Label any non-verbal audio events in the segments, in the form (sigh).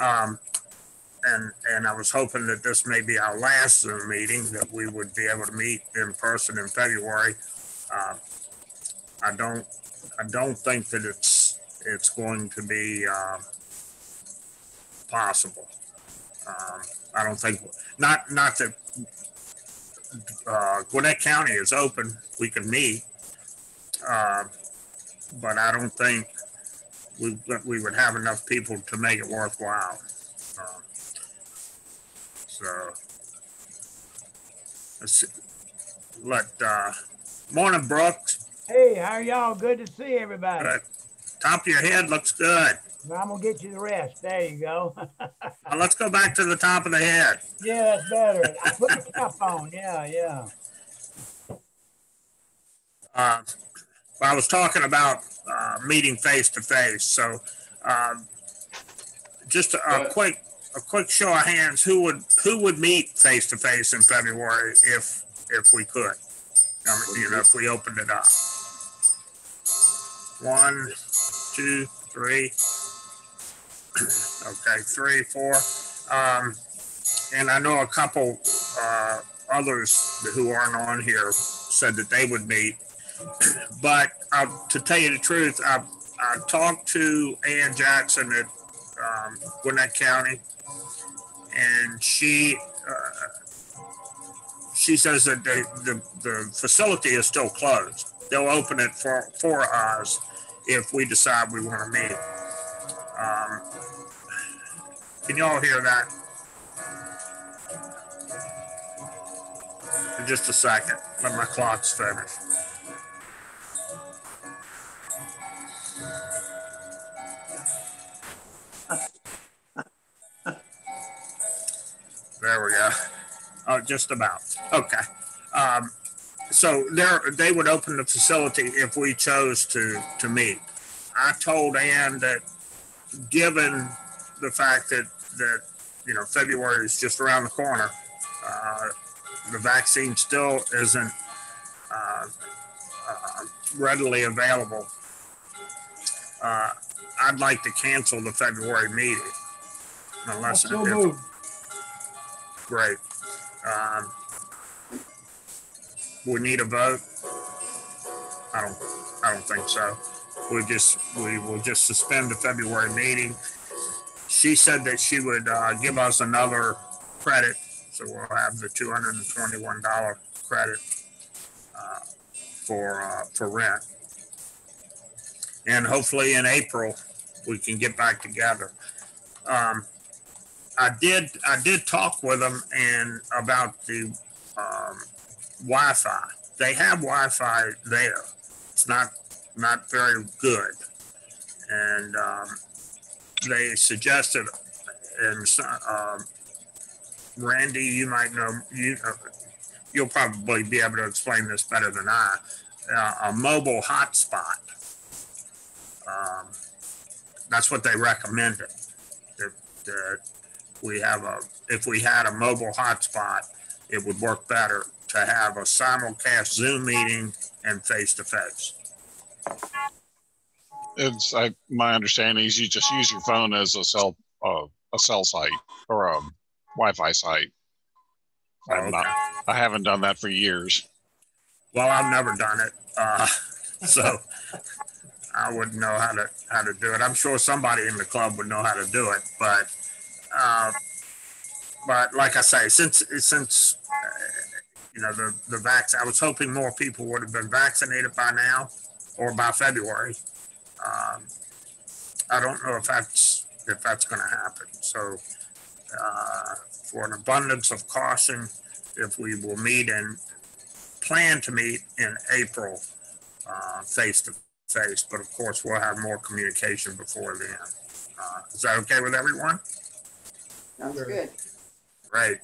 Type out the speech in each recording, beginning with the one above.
Um, and, and I was hoping that this may be our last Zoom meeting, that we would be able to meet in person in February. Uh, I don't, I don't think that it's, it's going to be, uh, possible. Um, I don't think, not, not that, uh, Gwinnett County is open, we can meet. Uh, but I don't think we, we would have enough people to make it worthwhile. Um, So. Let's see. let, uh, morning Brooks, Hey, how are y'all? Good to see everybody. Good. top of your head looks good. I'm gonna get you the rest. There you go. (laughs) Now, let's go back to the top of the head. yeah, that's better. I put the cap on. Yeah, yeah. Uh, I was talking about, uh, meeting face to face, so, um, just a, a quick, a quick show of hands, who would, who would meet face to face in February if, if we could? I mean, you know, if we opened it up. One, two, three. (clears throat) Okay, three, four. Um, and I know a couple, uh, others who aren't on here said that they would meet. But uh, to tell you the truth, I, I talked to Ann Jackson at um, Gwinnett County, and she uh, she says that the, the the facility is still closed. They'll open it for for us if we decide we want to meet. Um, can you all hear that? In just a second, let my clock's finish. There we go. Oh, just about. Okay. Um, so there, they would open the facility if we chose to, to meet. I told Ann that given the fact that, that, you know, February is just around the corner, uh, the vaccine still isn't, uh, uh, readily available. Uh, I'd like to cancel the February meeting. Unless, So if-. Great. Um, we need a vote? I don't, I don't think so. We just, we will just suspend the February meeting. She said that she would, uh, give us another credit, so we'll have the two hundred and twenty-one dollar credit, uh, for, uh, for rent. And hopefully in April, we can get back together. Um, I did I did talk with them and about the um, Wi-Fi. They have Wi-Fi there. It's not not very good, and um, they suggested and um, Randy, you might know you uh, you'll probably be able to explain this better than I. Uh, a mobile hotspot. Um, that's what they recommended. That, that we have a, if we had a mobile hotspot, it would work better to have a simulcast Zoom meeting and face to face. It's I, my understanding is you just use your phone as a cell uh, a cell site or a Wi-Fi site. I'm not, I haven't done that for years. Well, I've never done it, uh, (laughs) so I wouldn't know how to, how to do it. I'm sure somebody in the club would know how to do it, but, uh, but like I say, since, since, uh, you know, the, the vax, I was hoping more people would have been vaccinated by now or by February. Um, I don't know if that's, if that's gonna happen, so, uh, for an abundance of caution, if we will meet and plan to meet in April, face to face, but of course, we'll have more communication before then. Uh, is that okay with everyone? Sounds good. Right.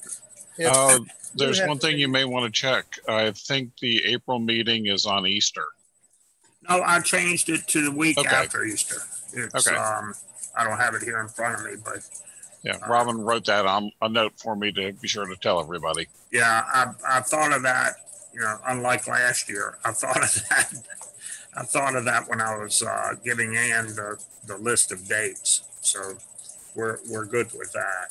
Uh, there's one thing you may want to check. I think the April meeting is on Easter. No, I changed it to the week Okay. after Easter. It's, Okay. um, I don't have it here in front of me, but Yeah, Robin wrote that on a note for me to be sure to tell everybody. yeah, I, I thought of that, you know, unlike last year, I thought of (laughs) that. I thought of that when I was, uh, giving Ann the, the list of dates. So we're, we're good with that.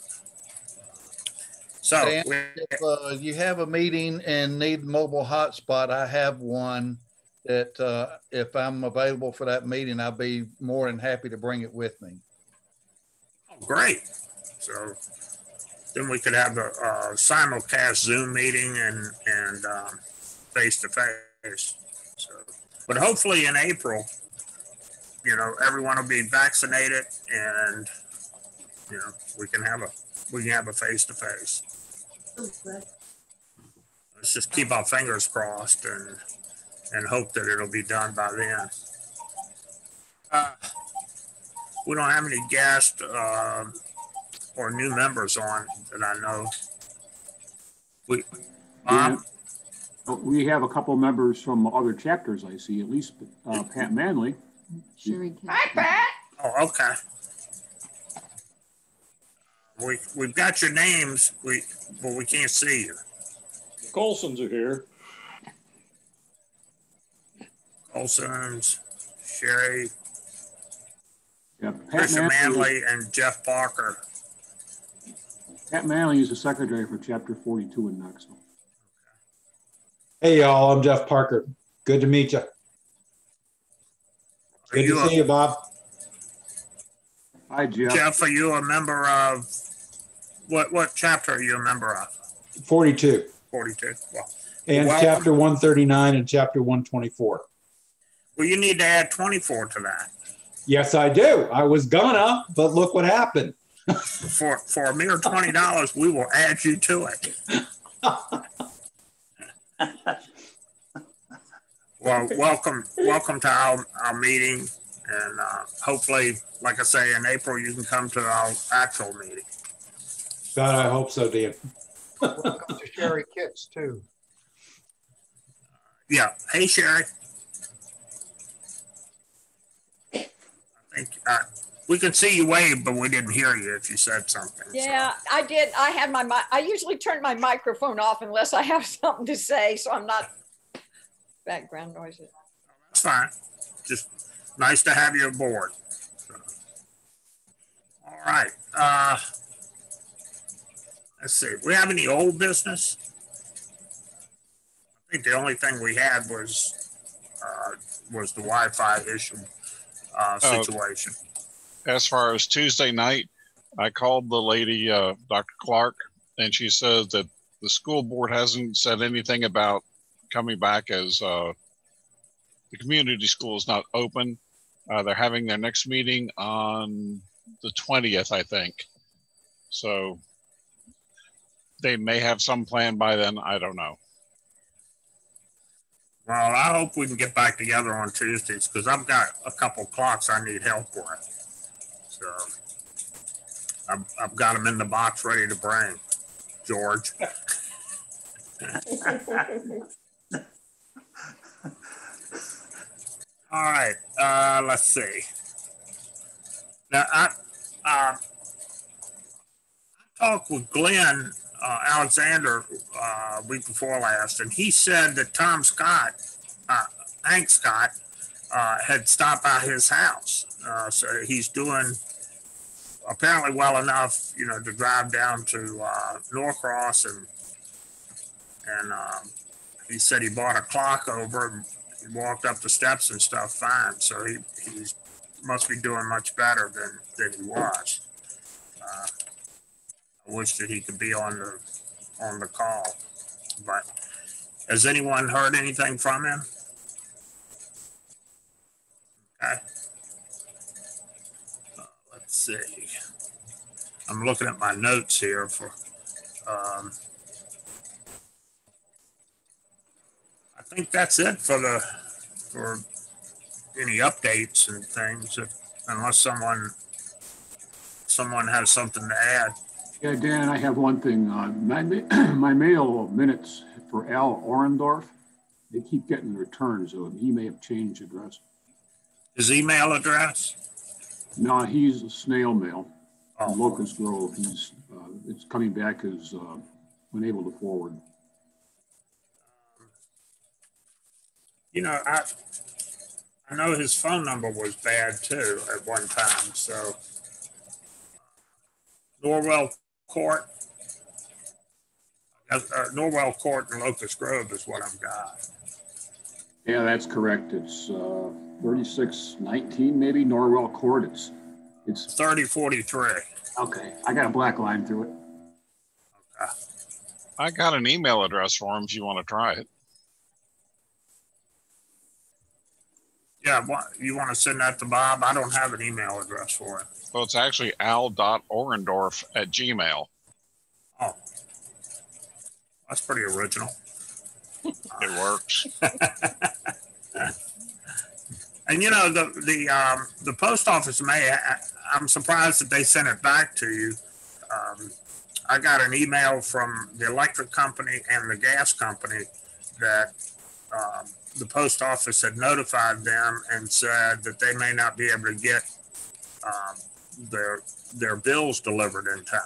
So, Dan? we- If uh, you have a meeting and need mobile hotspot, I have one that uh, if I'm available for that meeting, I'll be more than happy to bring it with me. oh, great. So then we could have a, a simulcast Zoom meeting and, and, um, face to face. So, but hopefully in April, you know, everyone will be vaccinated and, you know, we can have a, we can have a face to face. Let's just keep our fingers crossed and, and hope that it'll be done by then. Uh, We don't have any guests, uh, or new members on that I know. We, um, Uh, We have a couple members from other chapters, I see, at least uh, Pat Manley. Sherry. Hi, Pat. oh, okay. We, we've got your names, we, but we can't see you. Colsons are here. Olson's, Sherry, Yeah, Pat Tricia Manley, Manley, and Jeff Parker. Pat Manley is the secretary for chapter forty-two in Knoxville. Hey, y'all, I'm Jeff Parker. Good to meet you. Are Good you to a- see you, Bob. Hi, Jeff. Jeff, are you a member of, what, what chapter are you a member of? 42 Forty-two? Well, and Welcome. chapter 139 and chapter 124. well, you need to add twenty-four to that. Yes, I do. I was gonna, but look what happened. For, for a mere twenty dollars, we will add you to it. Well, welcome, welcome to our, our meeting and, uh, hopefully, like I say, in April, you can come to our actual meeting. God, I hope so, Dan. Welcome to Sherry Kits too. Yeah. Hey, Sherry. I think, uh, we could see you wave, but we didn't hear you if you said something. so. Yeah, I did. I had my, mi- I usually turn my microphone off unless I have (laughs) something to say, so I'm not background noises. That's fine. Just nice to have you aboard. All right, uh, let's see, we have any old business? I think the only thing we had was, uh, was the Wi-Fi issue, uh, Oh. situation. As far as Tuesday night, I called the lady, uh, Dr. Clark, and she says that the school board hasn't said anything about coming back as, uh, the community school is not open. Uh, they're having their next meeting on the twentieth, I think. So they may have some plan by then. I don't know. Well, I hope we can get back together on Tuesdays, because I've got a couple clocks I need help with. So I've, I've got them in the box ready to bring, George. (laughs) All right, uh, let's see. Now, I, uh, I talked with Glenn, uh, Alexander, uh, week before last, and he said that Tom Scott, uh, Hank Scott, uh, had stopped by his house. Uh, so he's doing apparently well enough, you know, to drive down to, uh, Norcross and, and, um, he said he bought a clock over and he walked up the steps and stuff fine. So he, he's, must be doing much better than, than he was. I wish that he could be on the, on the call. But has anyone heard anything from him? Okay. Uh, Let's see. I'm looking at my notes here for, um, I think that's it for the, for any updates and things, if- unless someone, someone has something to add. Yeah, Dan, I have one thing. Uh, My, (clears throat) my mail minutes for Al Orendorf, they keep getting returned, so he may have changed address. His email address? No, he's a snail mail, Oh, Locust Grove. He's, uh, it's coming back as uh, unable to forward. You know, I, I know his phone number was bad too at one time, so Norwell Court. Uh, Norwell Court and Locust Grove is what I've got. Yeah, that's correct. It's uh, 3619, maybe Norwell Court. It's, it's, Thirty forty-three. okay, I got a black line through it. Okay. I got an email address for him if you want to try it. Yeah, you want to send that to Bob? I don't have an email address for it. Well, it's actually al.orendorf at gmail. Oh. That's pretty original. It works. (laughs) And you know, the, the, um, the post office may, I, I'm surprised that they sent it back to you. Um, I got an email from the electric company and the gas company that, um, the post office had notified them and said that they may not be able to get, um, their, their bills delivered in time.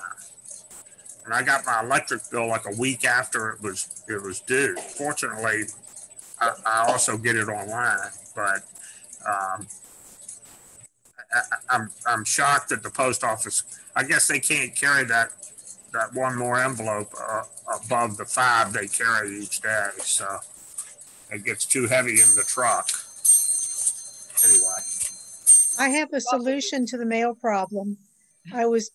And I got my electric bill like a week after it was, it was due. Fortunately, I, I also get it online, but, um, I, I'm, I'm shocked that the post office, I guess they can't carry that, that one more envelope, uh, above the five they carry each day, so it gets too heavy in the truck. Anyway, I have a solution to the mail problem. I was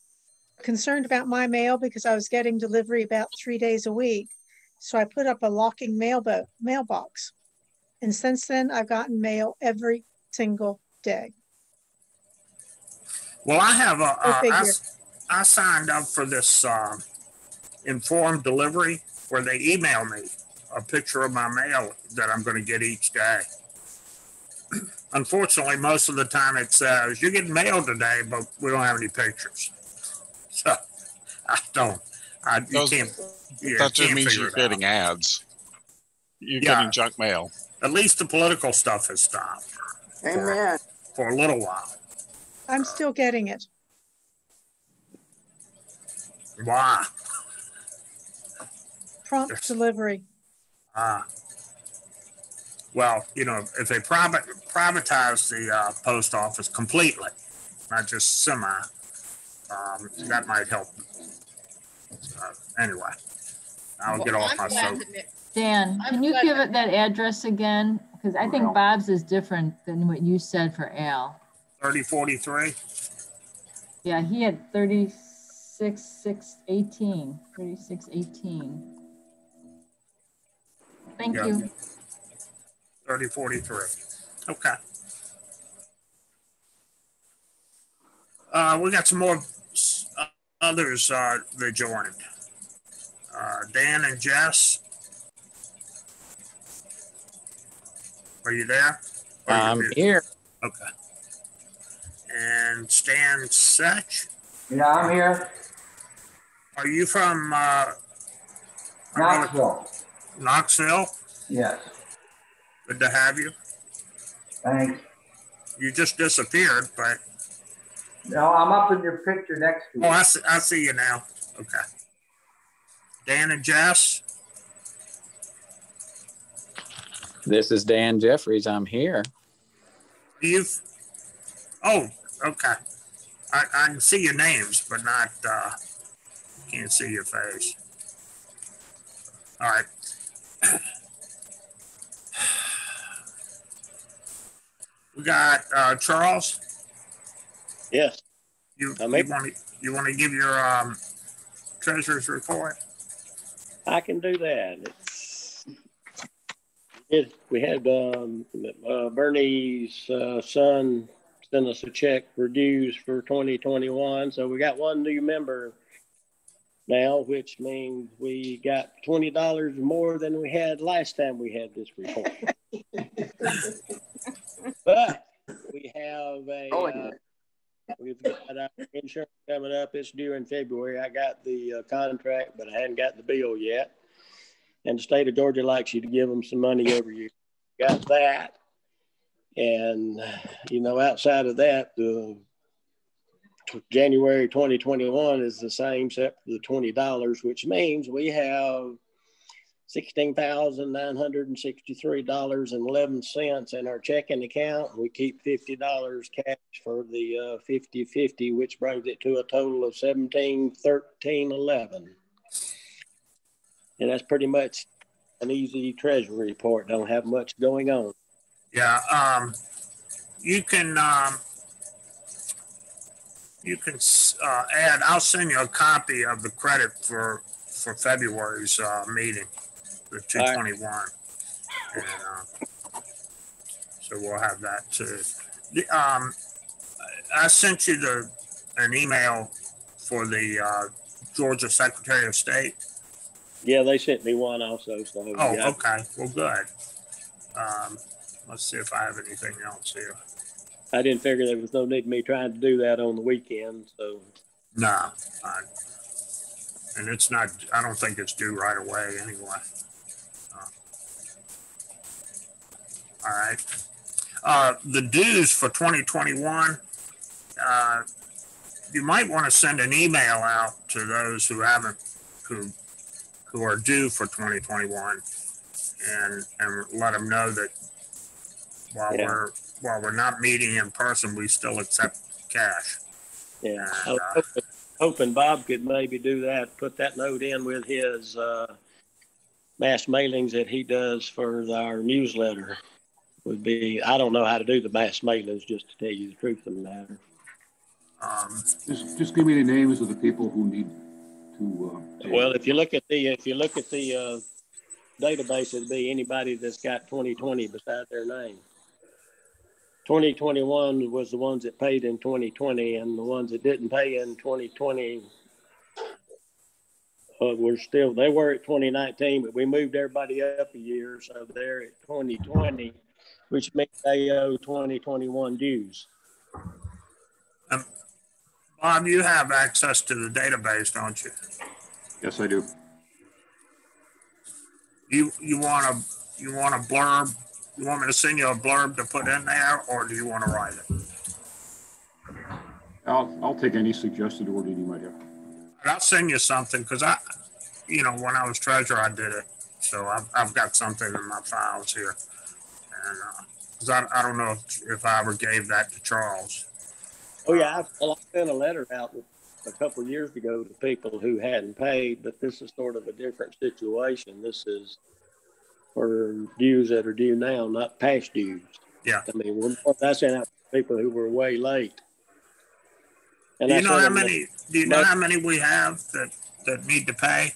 concerned about my mail because I was getting delivery about three days a week. So I put up a locking mailbox mailbox. And since then, I've gotten mail every single day. well, I have a, uh, I, I signed up for this, um, informed delivery where they email me a picture of my mail that I'm gonna get each day. (clears throat) Unfortunately, most of the time it says, you're getting mail today, but we don't have any pictures. (laughs) So, I don't, I, you Those- can't. yeah, that just can't means you're it out. getting ads. You're Yeah. getting junk mail. At least the political stuff has stopped Amen. for a little while. I'm still getting it. Why? Prompt delivery. Ah. Well, you know, if they private, privatize the, uh, post office completely, not just semi, um, that might help. Uh, Anyway, I'll get off my soap. Dan, I'm can you give that- it that address again? Because I think Bob's is different than what you said for Al. Thirty forty-three? Yeah, he had thirty-six, six, eighteen, thirty-six, eighteen. Thank Yeah. you. Thirty forty-three. Okay. Uh, we got some more uh, others, uh, that joined. Uh, Dan and Jess. Are you there? Or you I'm muted? here. Okay. And Stan Setch, Yeah, I'm here. are you from, uh, Knoxville. Knoxville? Yes, Good to have you. thanks. You just disappeared, but, No, I'm up in your picture next to oh, you. I see, I see you now. Okay. Dan and Jess, This is Dan Jeffries. I'm here. you've, oh, okay. I, I can see your names, but not, uh, can't see your face. All right. We got, uh, Charles. Yes, You, you want to, you want to give your, um, treasurer's report? I can do that. It's, it, we had, um, uh, Bernie's, uh, son send us a check for dues for twenty twenty-one, so we got one new member now, which means we got twenty dollars more than we had last time we had this report. (laughs) But we have a, Oh, uh. We've got our insurance coming up. It's due in February. I got the uh, contract, but I hadn't got the bill yet. And the state of Georgia likes you to give them some money every year. Got that. And, you know, outside of that, the t- January 2021 is the same except for the $20, which means we have sixteen thousand nine hundred and sixty-three dollars and eleven cents in our checking account. We keep fifty dollars cash for the uh, 50-50, which brings it to a total of seventeen thirteen eleven. And that's pretty much an easy treasury report. Don't have much going on. Yeah, um, you can, um, you can, uh, add, I'll send you a copy of the credit for, for February's, uh, meeting, the two twenty-one. And, uh, so we'll have that too. The, um, I sent you the, an email for the, uh, Georgia Secretary of State. Yeah, they sent me one also. So Oh, yeah. okay, well, good. Um, let's see if I have anything else here. I didn't figure there was no need me trying to do that on the weekend. So No, I, and it's not, I don't think it's due right away anyway. Uh, All right. Uh, the dues for twenty twenty-one, uh, you might want to send an email out to those who haven't, who, who are due for twenty twenty-one and, and let them know that while Yeah. we're, while we're not meeting in person, we still accept cash. yeah, I was uh, hoping, hoping Bob could maybe do that. Put that note in with his uh, mass mailings that he does for our newsletter. Would be I don't know how to do the mass mailings just to tell you the truth of the matter. Um, Just, just give me the names of the people who need to, uh. Well, if you look at the if you look at the uh, database, it'd be anybody that's got 2020 beside their name. 2021 was the ones that paid in 2020, and the ones that didn't pay in 2020 uh, were still they were at 2019, but we moved everybody up a year, so they're at 2020, which means they owe 2021 dues. Um, Bob, you have access to the database, don't you? Yes, I do. You, you want to you want a blurb? You want me to send you a blurb to put in there, or do you want to write it? I'll, I'll take any suggested wording you might have. I'll send you something, because I, you know, when I was treasurer, I did it. So I've, I've got something in my files here. And, uh 'cause I, I don't know if, if I ever gave that to Charles. Oh yeah, I, well, I sent a letter out a couple of years ago to people who hadn't paid, but this is sort of a different situation. This is for dues that are due now, not past dues. Yeah. I mean, I sent out people who were way late. And Do I you know how many, do you know how many we have that, that need to pay?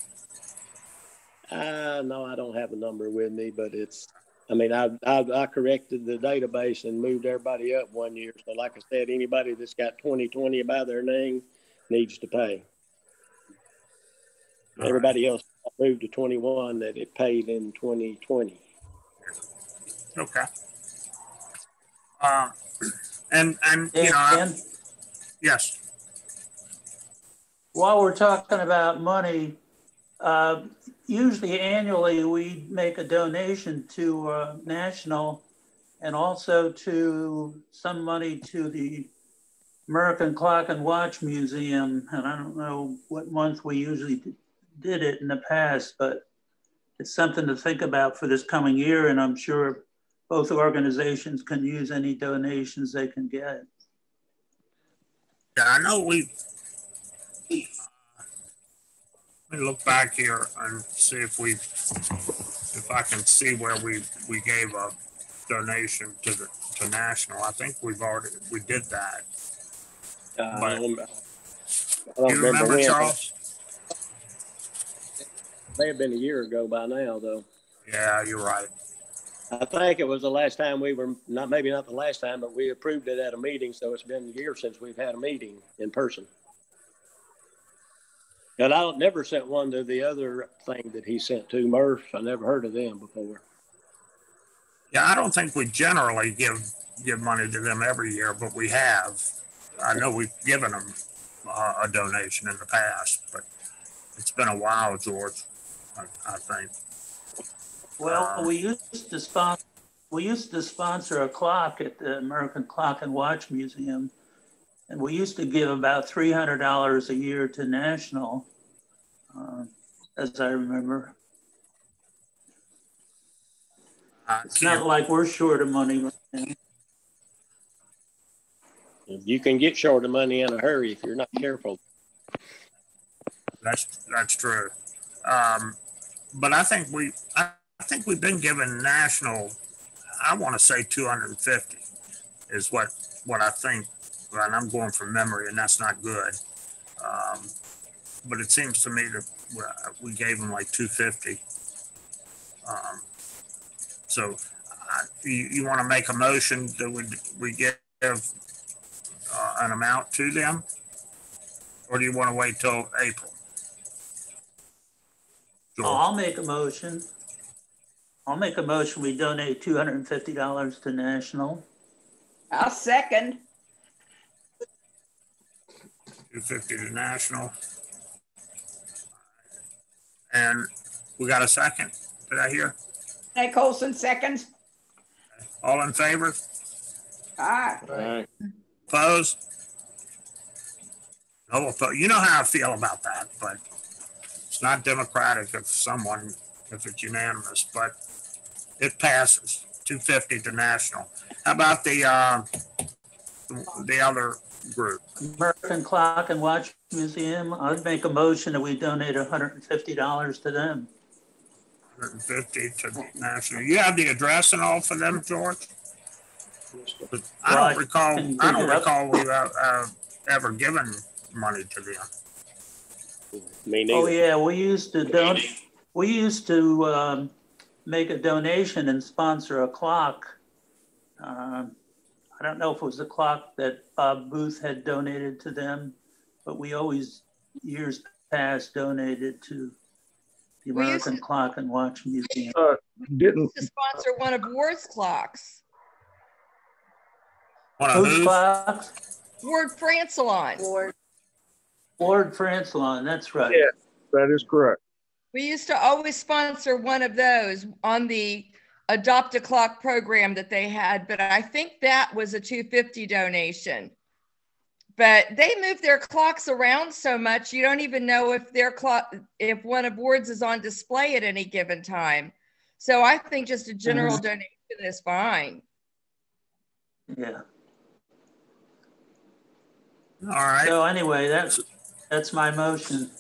Uh, no, I don't have a number with me, but it's, I mean, I, I, I corrected the database and moved everybody up one year. So like I said, anybody that's got 2020 by their name needs to pay. Everybody else moved to 21 that it paid in 2020. Okay. Uh, and, and, you know, I- Dan, yes, while we're talking about money, uh, usually annually, we make a donation to uh, National and also to some money to the American Clock and Watch Museum. And I don't know what month we usually d- did it in the past, but it's something to think about for this coming year. And I'm sure both organizations can use any donations they can get. yeah, I know we, let me look back here and see if we, if I can see where we, we gave a donation to the, to National. I think we've already, we did that. Uh, I But- don't, I don't You remember, when. Charles? May have been a year ago by now, though. Yeah, you're right. I think it was the last time we were, not, maybe not the last time, but we approved it at a meeting, so it's been a year since we've had a meeting in person. And I never sent one to the other thing that he sent to Murph. I never heard of them before. Yeah, I don't think we generally give, give money to them every year, but we have. I know we've given them uh, a donation in the past, but it's been a while, George, I, I think. Well, we used to sponsor, we used to sponsor a clock at the American Clock and Watch Museum. And we used to give about three hundred dollars a year to National, uh, as I remember. I It's not like we're short of money. right. You can get short of money in a hurry if you're not careful. that's, that's true. Um, but I think we, I I think we've been given national, I want to say two hundred and fifty is what, what I think. And I'm going from memory and that's not good. Um, but it seems to me that we- we gave them like two fifty. Um, so, uh, you, you want to make a motion that we, we give, uh, an amount to them? Or do you want to wait till April? Oh, I'll make a motion. I'll make a motion, we donate two hundred and fifty dollars to National. I'll second. Two fifty to national. And we got a second, did I hear? Nick Olson seconds. All in favor? Aye. Right. Opposed? No, oppo- you know how I feel about that, but it's not democratic if someone, if it's unanimous, but it passes, two fifty to national. How about the, uh, the other group? American Clock and Watch Museum, I'd make a motion that we donate hundred and fifty dollars to them. Hundred and fifty to national. You have the address and all for them, George? But I don't recall, I don't recall we, uh, uh, ever given money to them. Me Oh, yeah, we used to don't, we used to, um, make a donation and sponsor a clock. Um, I don't know if it was the clock that Bob Booth had donated to them, but we always, years past, donated to the We American to- Clock and Watch Museum. Uh, didn't, To sponsor one of Ward's clocks, One of Whose whose? clocks? Ward Francillon. Ward, Ward Francillon, that's right. Yeah. that is correct. We used to always sponsor one of those on the Adopt a Clock program that they had, but I think that was a 250 donation. But they move their clocks around so much, you don't even know if their clock, if one of Ward's is on display at any given time. So I think just a general mm-hmm. donation is fine. Yeah. All right, So anyway, that's, that's my motion.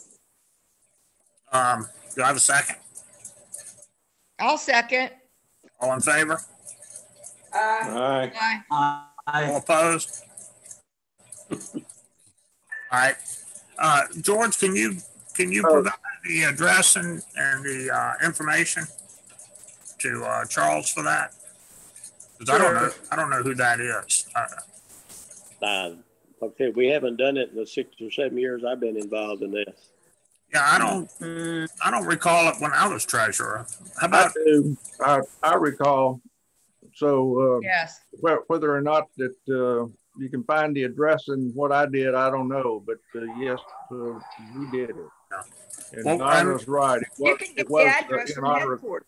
um, do I have a second? I'll second. All in favor? Aye. Bye. All opposed? All right, uh, George, can you, can you Oh. provide the address and, and the, uh, information to, uh, Charles for that? Cause I don't know, I don't know who that is. Uh, Uh, like I said, we haven't done it in the six or seven years I've been involved in this. yeah, I don't, mm, I don't recall it when I was treasurer. How I about, do, I, I recall. So, uh, Yes. whe- whether or not that, uh, you can find the address and what I did, I don't know, but, uh, yes, uh, we did it. And Well, Donna's right. It You was, can get the was uh, address in from honor of headquarters.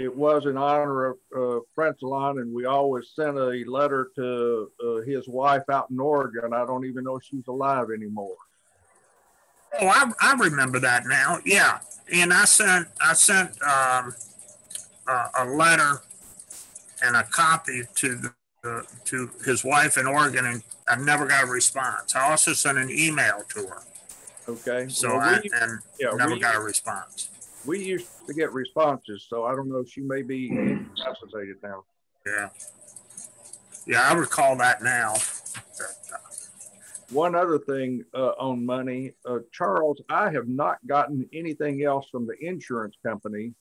It was in honor of uh, Francillon, and we always sent a letter to uh, his wife out in Oregon. I don't even know if she's alive anymore. oh, I, I remember that now, yeah. And I sent, I sent, um, a, a letter and a copy to the, uh, to his wife in Oregon and I never got a response. I also sent an email to her. Okay, So Well, I, and yeah, never we, got a response. We used to get responses, so I don't know if she may be incapacitated now. Yeah. Yeah, I recall that now. One other thing uh, on money, uh, Charles, I have not gotten anything else from the insurance company.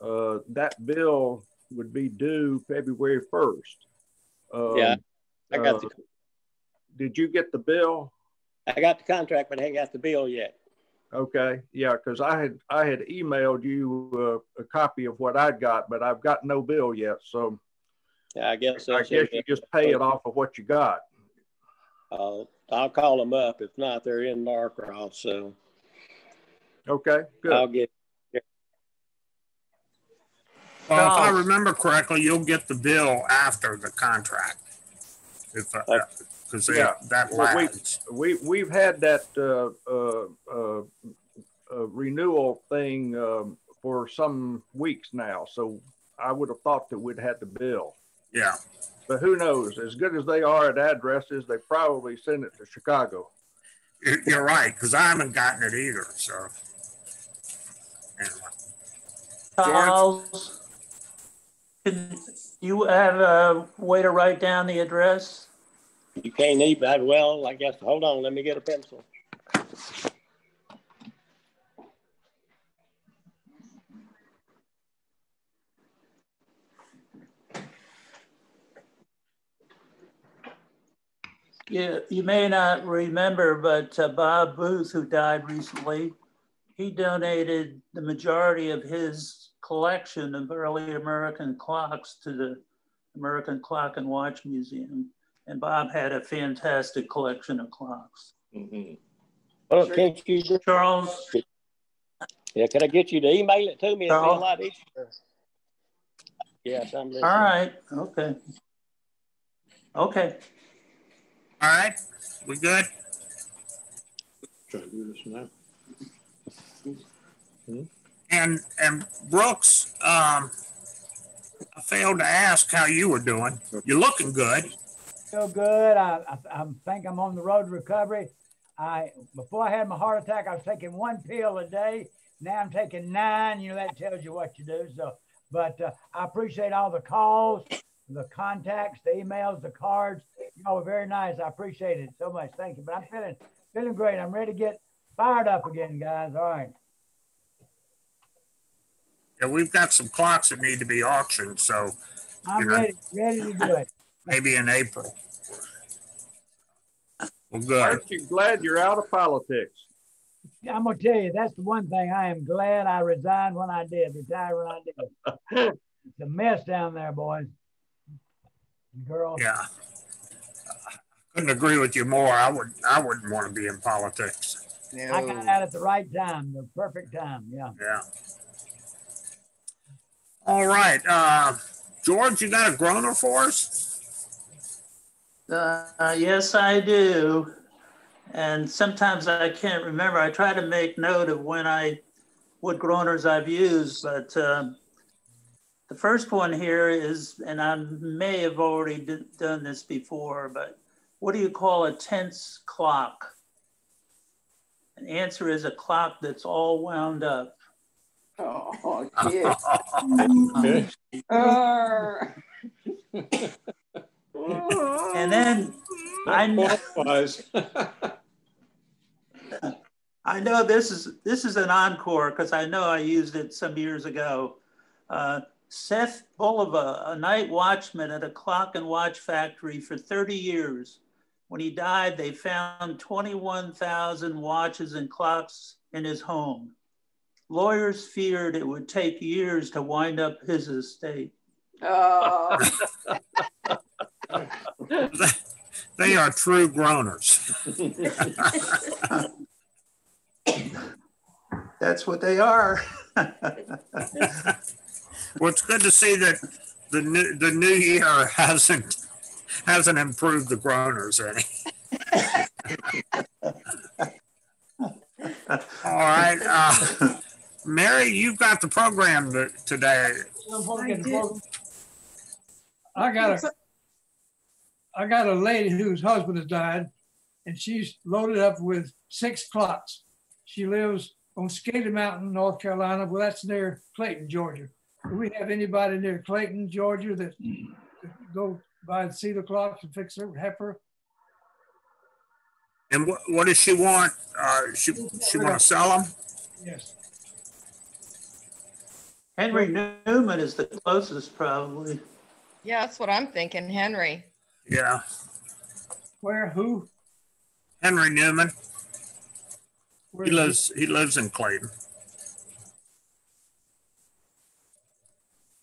Uh, that bill would be due February first. Um, Yeah, I got the, Did you get the bill? I got the contract, but I ain't got the bill yet. Okay, yeah, because I had I had emailed you uh, a copy of what I'd got, but I've got no bill yet. So Yeah, I guess. I that's guess it. you just pay it off of what you got. I'll, I'll call them up. If not, they're in Norcross, so Okay, good. I'll good. get, Well, if I remember correctly, you'll get the bill after the contract. If, uh, cause they, Yeah. that Well, we we we've had that uh, uh, uh, uh, renewal thing um, for some weeks now, so I would have thought that we'd had the bill. Yeah. But who knows? As good as they are at addresses, they probably send it to Chicago. You're, you're right, because I haven't gotten it either, so. Anyway. Charles, can you have a way to write down the address? You can't even, well, I guess, hold on, let me get a pencil. You, you may not remember, but uh, Bob Booth, who died recently, he donated the majority of his collection of early American clocks to the American Clock and Watch Museum. And Bob had a fantastic collection of clocks. Mm-hmm. Well, can't you just, Charles? Yeah, can I get you to email it to me? It'd be a lot easier. Yes, I'm listening. All right, okay. Okay. All right, we good? Try to do this now. And, and Brooks, um, I failed to ask how you were doing. You're looking good. Feel good. I, I, I think I'm on the road to recovery. I before I had my heart attack, I was taking one pill a day. Now I'm taking nine. You know that tells you what you do. So, but uh, I appreciate all the calls, the contacts, the emails, the cards. You know, very nice. I appreciate it so much. Thank you. But I'm feeling feeling great. I'm ready to get fired up again, guys. All right. Yeah, we've got some clocks that need to be auctioned, so I'm know, ready, ready to do it. (laughs) maybe in April. Well, good. Aren't you glad you're out of politics? I'm gonna tell you, that's the one thing I am glad I resigned when I did, retired when I did. (laughs) It's a mess down there, boys. And girls. Yeah. I Couldn't agree with you more. I would, I wouldn't want to be in politics. I got out at the right time, the perfect time. Yeah. Yeah. All right, uh, George, you got a groaner for us? Uh, yes, I do. And sometimes I can't remember. I try to make note of when I, what groaners I've used, but um the first one here is, and I may have already d- done this before, but what do you call a tense clock? An answer is a clock that's all wound up. Oh, (laughs) yeah. (laughs) Okay. Arr. And then I know, (laughs) I know this is this is an encore because I know I used it some years ago. Uh, Seth Bulova, a night watchman at a clock and watch factory for 30 years. When he died, they found 21,000 watches and clocks in his home. Lawyers feared it would take years to wind up his estate. Oh, (laughs) (laughs) They are true groaners. That's what they are. (laughs) Well, it's good to see that the new, the new year hasn't, hasn't improved the groaners any. (laughs) All right, uh, Mary, you've got the program th- today. I got a, I got a lady whose husband has died, and she's loaded up with six clocks. She lives on Scaly Mountain, North Carolina. Well, that's near Clayton, Georgia. Do we have anybody near Clayton, Georgia that that go by and see the clocks and fix her, help her? And what, what does she want? Uh, she, she want to sell them? Yes. Henry Newman is the closest, probably. Yeah, that's what I'm thinking, Henry. Yeah, Where, who? Henry Newman. Where He is he? lives, he lives in Clayton.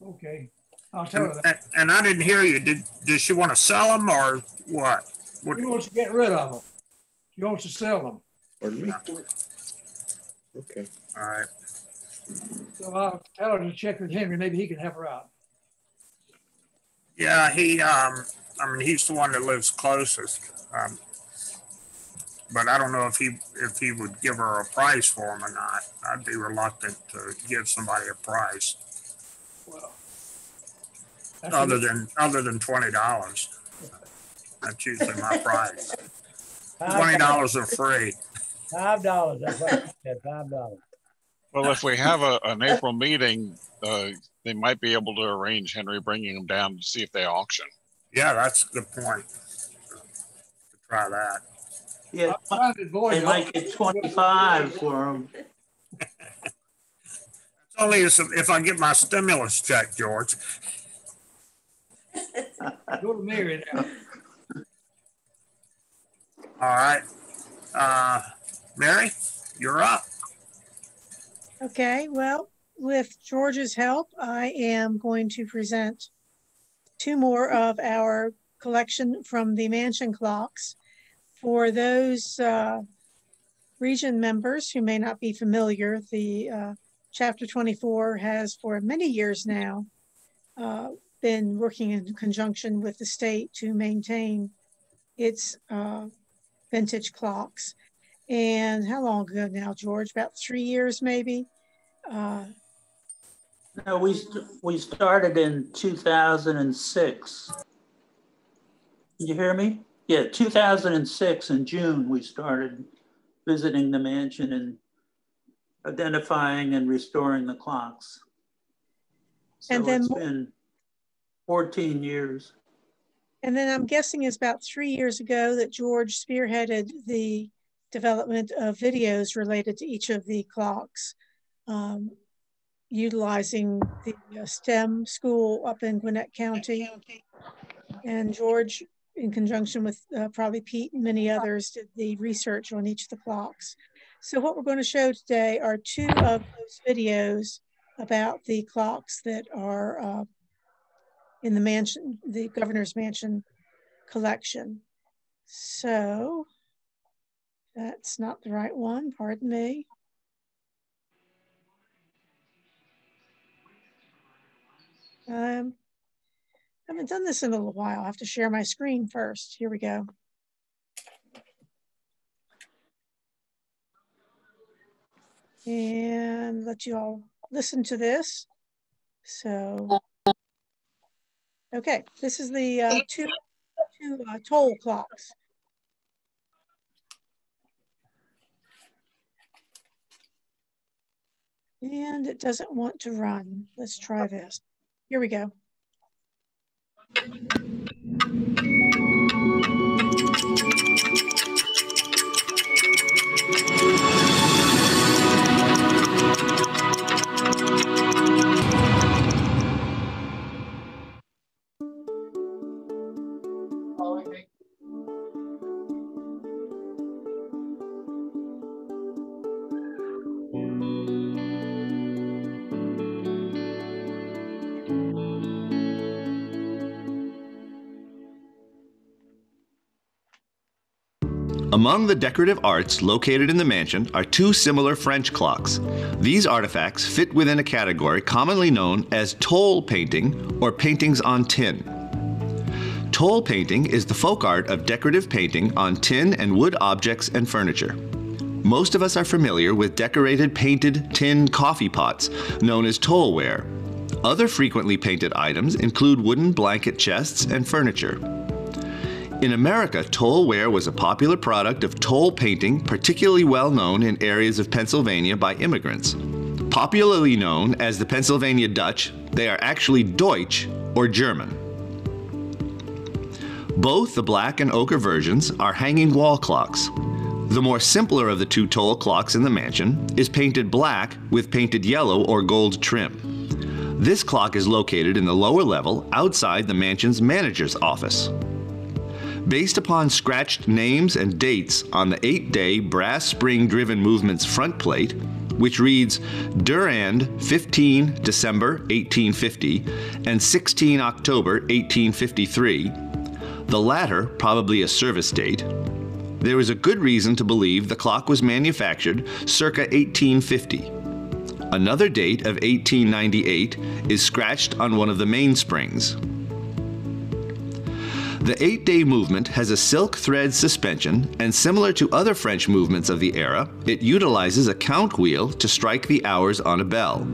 Okay, I'll tell her And, that. and I didn't hear you. Did, does she want to sell them or what? What, She wants to get rid of them. She wants to sell them. Pardon me? Okay. all right. So I'll tell her to check with Henry. Maybe he can help her out. Yeah, he, um, I mean, he's the one that lives closest. Um, but I don't know if he, if he would give her a price for him or not. I'd be reluctant to give somebody a price. Well, other than, other than twenty dollars. That's usually my price. Twenty dollars are free. Five dollars, that's what I said, five dollars. Well, if we have a, an April meeting, uh, they might be able to arrange Henry bringing them down to see if they auction. Yeah, that's a good point. To Try that. Yeah, they might get twenty-five for them. (laughs) It's only if if I get my stimulus check, George. (laughs) Go to Mary now. All right. Uh, Mary, you're up. Okay, well, with George's help, I am going to present two more of our collection from the mansion clocks. For those uh, region members who may not be familiar, the uh, Chapter 24 has for many years now uh, been working in conjunction with the state to maintain its uh, vintage clocks. And how long ago now, George? About three years, maybe? Uh, No, we, st- we started in two thousand and six. Can you hear me? Yeah, two thousand and six in June, we started visiting the mansion and identifying and restoring the clocks. And then it's been fourteen years. And then I'm guessing it's about three years ago that George spearheaded the development of videos related to each of the clocks, um, utilizing the uh, STEM school up in Gwinnett County. And George, in conjunction with uh, probably Pete and many others, did the research on each of the clocks. So what we're going to show today are two of those videos about the clocks that are uh, in the mansion, the governor's mansion collection. So that's not the right one, pardon me. Um, I haven't done this in a little while. I have to share my screen first. Here we go. And let you all listen to this. So Okay, this is the uh, two, two uh, tole clocks. And it doesn't want to run. Let's try this. Here we go. Among the decorative arts located in the mansion are two similar French clocks. These artifacts fit within a category commonly known as tole painting or paintings on tin. Tole painting is the folk art of decorative painting on tin and wood objects and furniture. Most of us are familiar with decorated painted tin coffee pots, known as toleware. Other frequently painted items include wooden blanket chests and furniture. In America, toleware was a popular product of tole painting, particularly well known in areas of Pennsylvania by immigrants. Popularly known as the Pennsylvania Dutch, they are actually Deutsch or German. Both the black and ochre versions are hanging wall clocks. The more simpler of the two tole clocks in the mansion is painted black with painted yellow or gold trim. This clock is located in the lower level outside the mansion's manager's office. Based upon scratched names and dates on the eight day brass spring driven movement's front plate, which reads Durand 15 December 1850 and 16 October 1853, the latter probably a service date, there is a good reason to believe the clock was manufactured circa 1850. Another date of 1898 is scratched on one of the mainsprings. The eight day movement has a silk thread suspension, and similar to other French movements of the era, it utilizes a count wheel to strike the hours on a bell.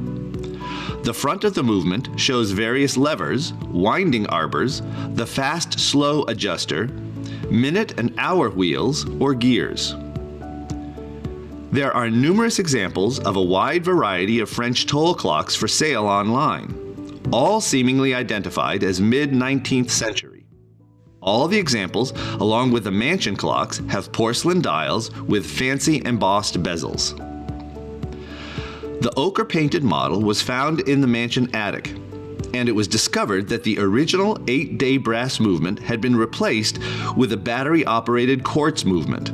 The front of the movement shows various levers, winding arbors, the fast slow adjuster, minute and hour wheels, or gears. There are numerous examples of a wide variety of French tole clocks for sale online, all seemingly identified as mid 19th century. All the examples, along with the mansion clocks, have porcelain dials with fancy embossed bezels. The ochre painted model was found in the mansion attic, and it was discovered that the original eight day brass movement had been replaced with a battery operated quartz movement.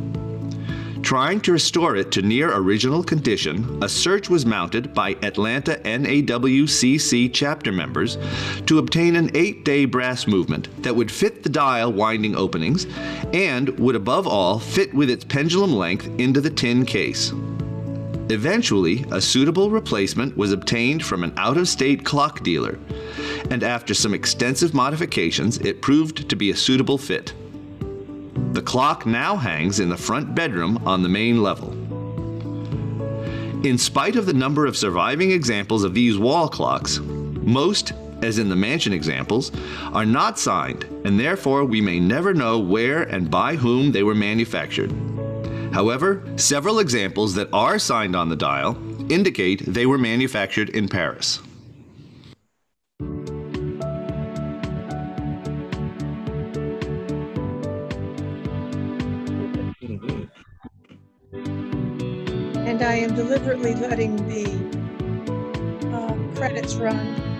Trying to restore it to near original condition, a search was mounted by Atlanta NAWCC chapter members to obtain an eight day brass movement that would fit the dial winding openings and would above all fit with its pendulum length into the tin case. Eventually, a suitable replacement was obtained from an out of state clock dealer, and after some extensive modifications, it proved to be a suitable fit. The clock now hangs in the front bedroom on the main level. In spite of the number of surviving examples of these wall clocks, most, as in the mansion examples, are not signed, and therefore we may never know where and by whom they were manufactured. However, several examples that are signed on the dial indicate they were manufactured in Paris. Am deliberately letting the uh, credits run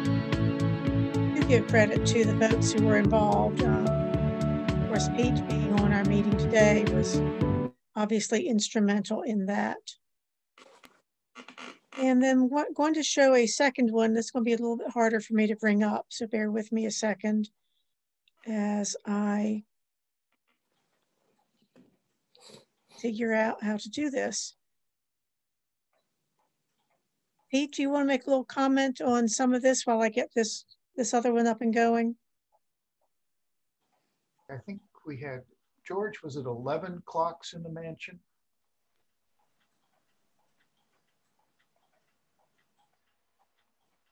to give credit to the folks who were involved. Uh, Of course, Pete being on our meeting today was obviously instrumental in that. And then what, going to show a second one that's going to be a little bit harder for me to bring up. So bear with me a second as I figure out how to do this. Pete, do you want to make a little comment on some of this while I get this this other one up and going? I think we had, George, was it 11 clocks in the mansion?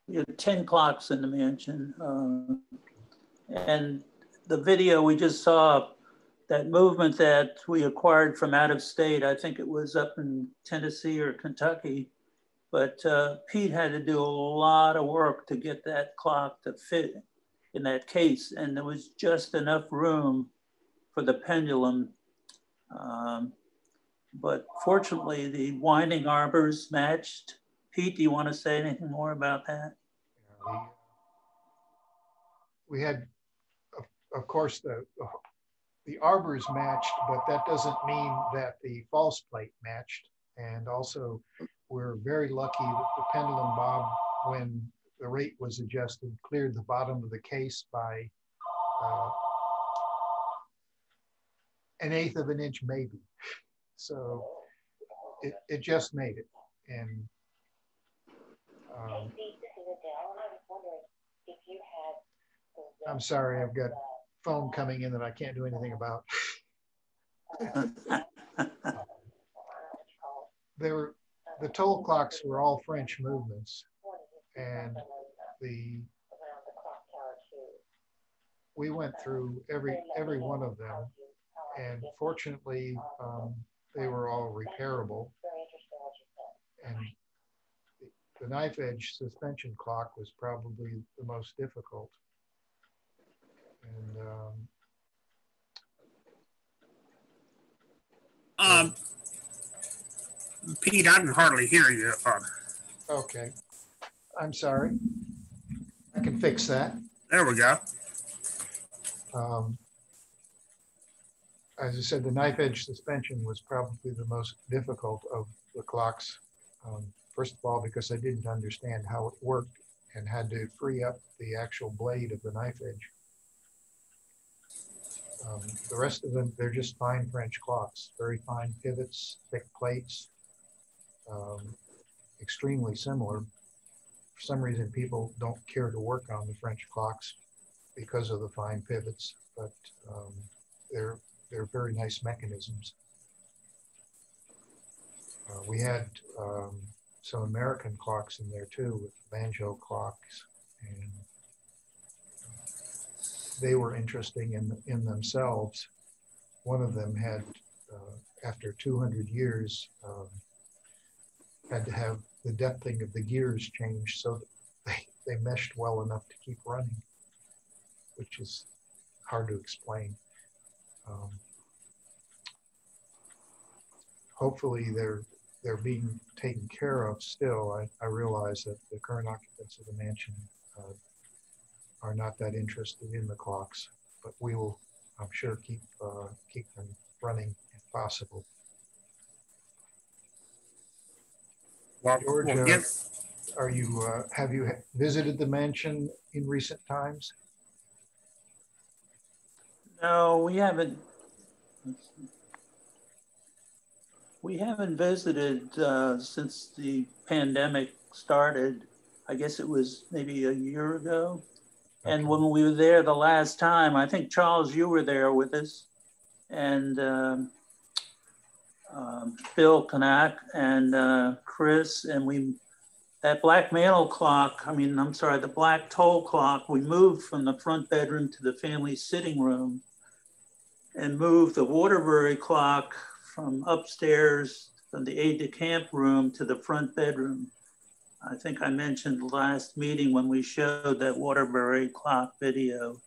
We have 10 clocks in the mansion. uh, And the video we just saw, that movement that we acquired from out of state, I think it was up in Tennessee or Kentucky. But uh, Pete had to do a lot of work to get that clock to fit in that case. And there was just enough room for the pendulum. Um, but fortunately, the winding arbors matched. Pete, do you want to say anything more about that? We had, of, of course, the, the arbors matched, but that doesn't mean that the false plate matched. And also, we're very lucky that the pendulum bob, when the rate was adjusted, cleared the bottom of the case by uh, an eighth of an inch, maybe. So it, it just made it. And um, I'm sorry, I've got phone coming in that I can't do anything about. (laughs) they were the tole clocks were all French movements, and the we went through every every one of them, and fortunately, um, they were all repairable. And the, knife edge suspension clock was probably the most difficult. And um, Um, Pete, I can hardly hear you. Uh, okay, I'm sorry. I can fix that. there we go. Um, as I said, the knife edge suspension was probably the most difficult of the clocks. Um, first of all, because I didn't understand how it worked and had to free up the actual blade of the knife edge. Um, the rest of them, they're just fine French clocks, very fine pivots, thick plates, um, extremely similar. For some reason, people don't care to work on the French clocks because of the fine pivots, but um, they're they're very nice mechanisms. Uh, we had um, some American clocks in there too, with banjo clocks, and they were interesting in in themselves. One of them had, uh, after 200 years, had to have the depthing of the gears changed so they, they meshed well enough to keep running, which is hard to explain. Um, hopefully they're they're being taken care of still. I, I realize that the current occupants of the mansion uh, are not that interested in the clocks, but we will, I'm sure, keep uh, keep them running if possible. Well, George, we'll uh, give- are you uh, have you visited the mansion in recent times? No, we haven't. We haven't visited uh, since the pandemic started. I guess it was maybe a year ago. And when we were there the last time, I think Charles, you were there with us, and um, um, Bill Kanak and uh, Chris, and we that black mantle clock. I mean, I'm sorry, the black tole clock. We moved from the front bedroom to the family sitting room, and moved the Waterbury clock from upstairs from the aide de camp room to the front bedroom. I think I mentioned last meeting when we showed that Waterbury clock video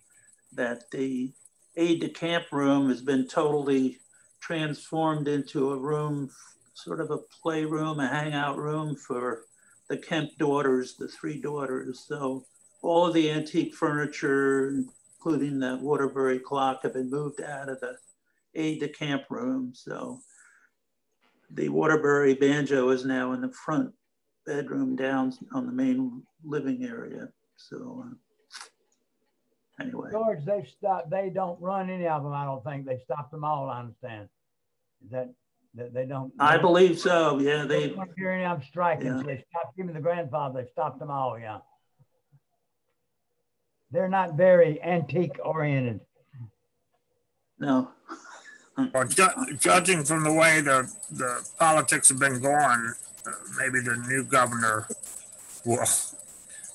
that the aide de camp room has been totally transformed into a room, sort of a playroom, a hangout room for the Kemp daughters, the three daughters. So all of the antique furniture, including that Waterbury clock, have been moved out of the aide de camp room. So the Waterbury banjo is now in the front bedroom down on the main living area. So uh, anyway, George, they stopped. They don't run any of them. I don't think they stopped them all. I understand. Is that that they don't? I believe so. Yeah, they. don't hear any of them striking. Yeah. So they stopped. Even the grandfather, they stopped them all. Yeah. They're not very antique oriented. No. Well, ju- judging from the way the, the politics have been going, uh, maybe the new governor will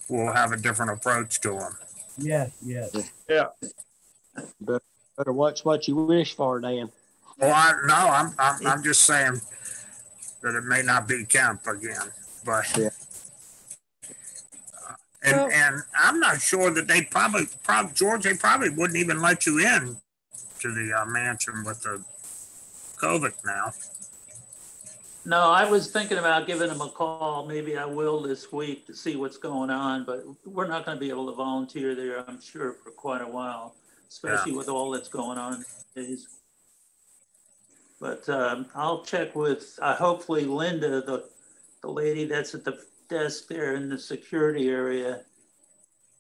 will have a different approach to them. Yes, yes. Yeah. Better, better watch what you wish for, Dan. Well, I, no, I'm, I'm I'm just saying that it may not be Kemp again, but. Yeah. Uh, And, and I'm not sure that they probably, probably, George, they probably wouldn't even let you in to the uh, mansion with the COVID now. No, I was thinking about giving him a call. Maybe I will this week to see what's going on, but we're not going to be able to volunteer there, I'm sure, for quite a while, especially with all that's going on these days. But um, I'll check with, uh, hopefully Linda, the, the lady that's at the desk there in the security area.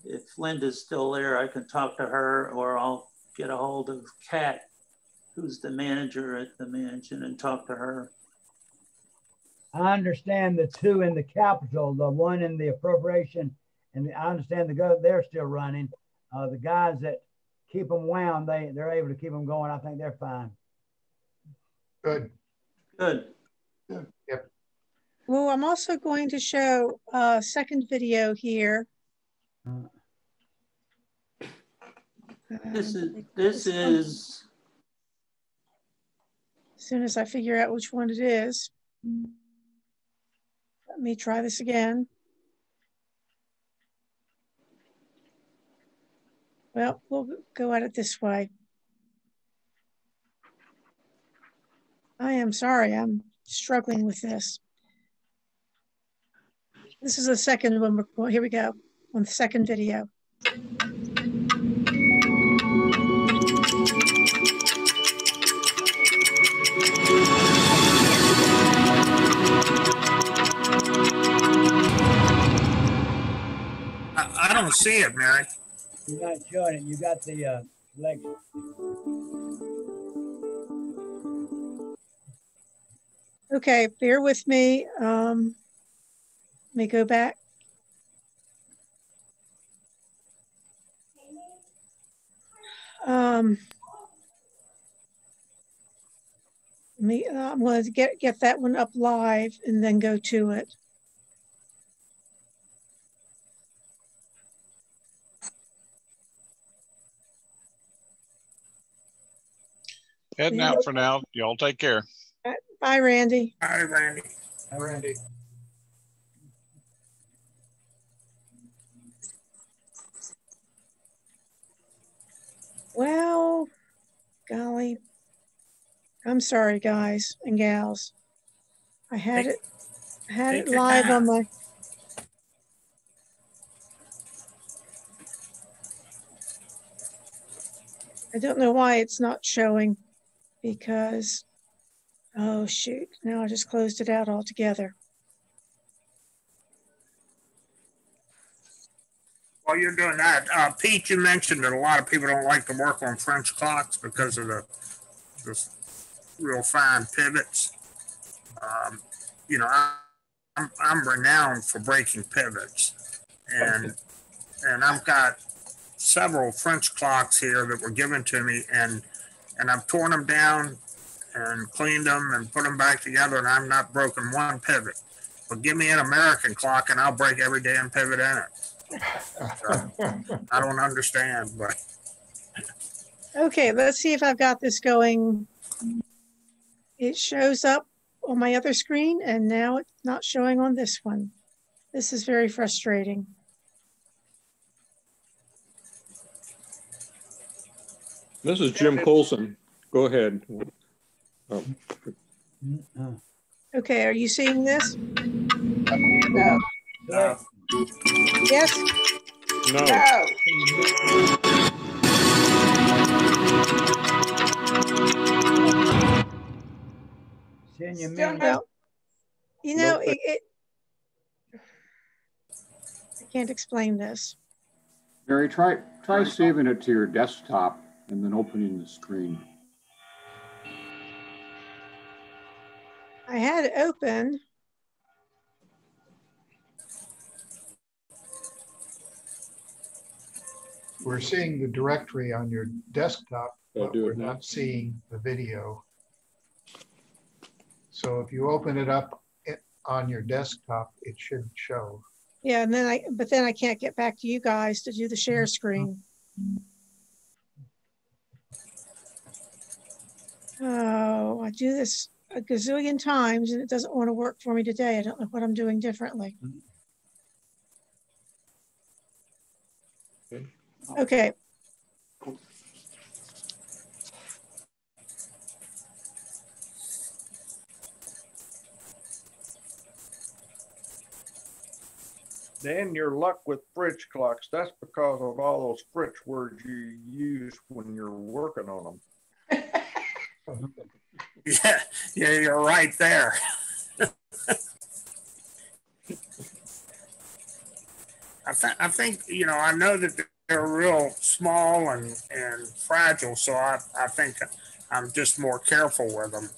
If Linda's still there, I can talk to her or I'll get a hold of Kat, who's the manager at the mansion and talk to her. I understand the two in the Capitol, the one in the appropriation, and I understand the go they're still running. Uh, the guys that keep them wound, they they're able to keep them going. I think they're fine. Good. Good. Yep. Well, I'm also going to show a second video here. This uh, is, this is, As soon as I figure out which one it is. Let me try this again. Well, we'll go at it this way. I am sorry, I'm struggling with this. This is the second one. Well, here we go on the second video. I, I don't see it, Mary. You're not showing it. You got the uh, selection. Okay, bear with me. Um, let me go back. Um, let me, uh, I'm going to get, get that one up live and then go to it. Heading out for now. Y'all take care. Bye, Randy. Hi, Randy. Hi, Randy. Well, golly. I'm sorry, guys and gals. I had it, I had it live time. on my. I don't know why it's not showing because, oh shoot, now I just closed it out altogether. While you're doing that, uh, Pete, you mentioned that a lot of people don't like to work on French clocks because of the, the real fine pivots. Um, you know, I'm, I'm renowned for breaking pivots. And, and I've got several French clocks here that were given to me and, and I've torn them down and cleaned them and put them back together and I've not broken one pivot. But give me an American clock and I'll break every damn pivot in it. So, (laughs) I don't understand, but Okay, let's see if I've got this going. It shows up on my other screen and now it's not showing on this one. This is very frustrating. This is Jim Colson. Go ahead. Oh, Okay, are you seeing this? No. uh, Yes? No, No. You Still me. no. You know, it, it, I can't explain this. Mary, try, try saving it to your desktop and then opening the screen. I had it open. We're seeing the directory on your desktop, oh, but do we're now. not seeing the video. So if you open it up on your desktop, it should show. Yeah, and then I, but then I can't get back to you guys to do the share mm-hmm. screen. Mm-hmm. Oh, I do this a gazillion times and it doesn't want to work for me today. I don't know what I'm doing differently. Mm-hmm. Okay. Okay. Dan, your luck with French clocks, that's because of all those French words you use when you're working on them. (laughs) yeah, yeah, you're right there. I, th- I think, you know, I know that they're real small and, and fragile, so I, I think I'm just more careful with them.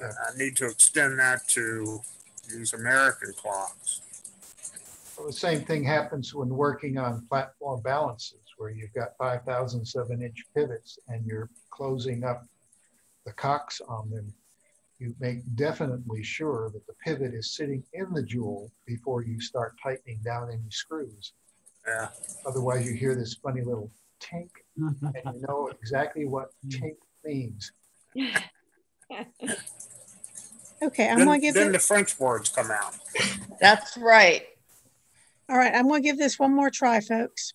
I I need to extend that to these American clocks. Well, The same thing happens when working on platform balances, where you've got 5,007 inch pivots and you're closing up the cocks on them. You make definitely sure that the pivot is sitting in the jewel before you start tightening down any screws. Yeah. Otherwise, you hear this funny little tink, mm-hmm. and you know exactly what mm. tink means. Okay, I'm Then, gonna give then it, the French words come out. That's right. all right, I'm gonna give this one more try, folks.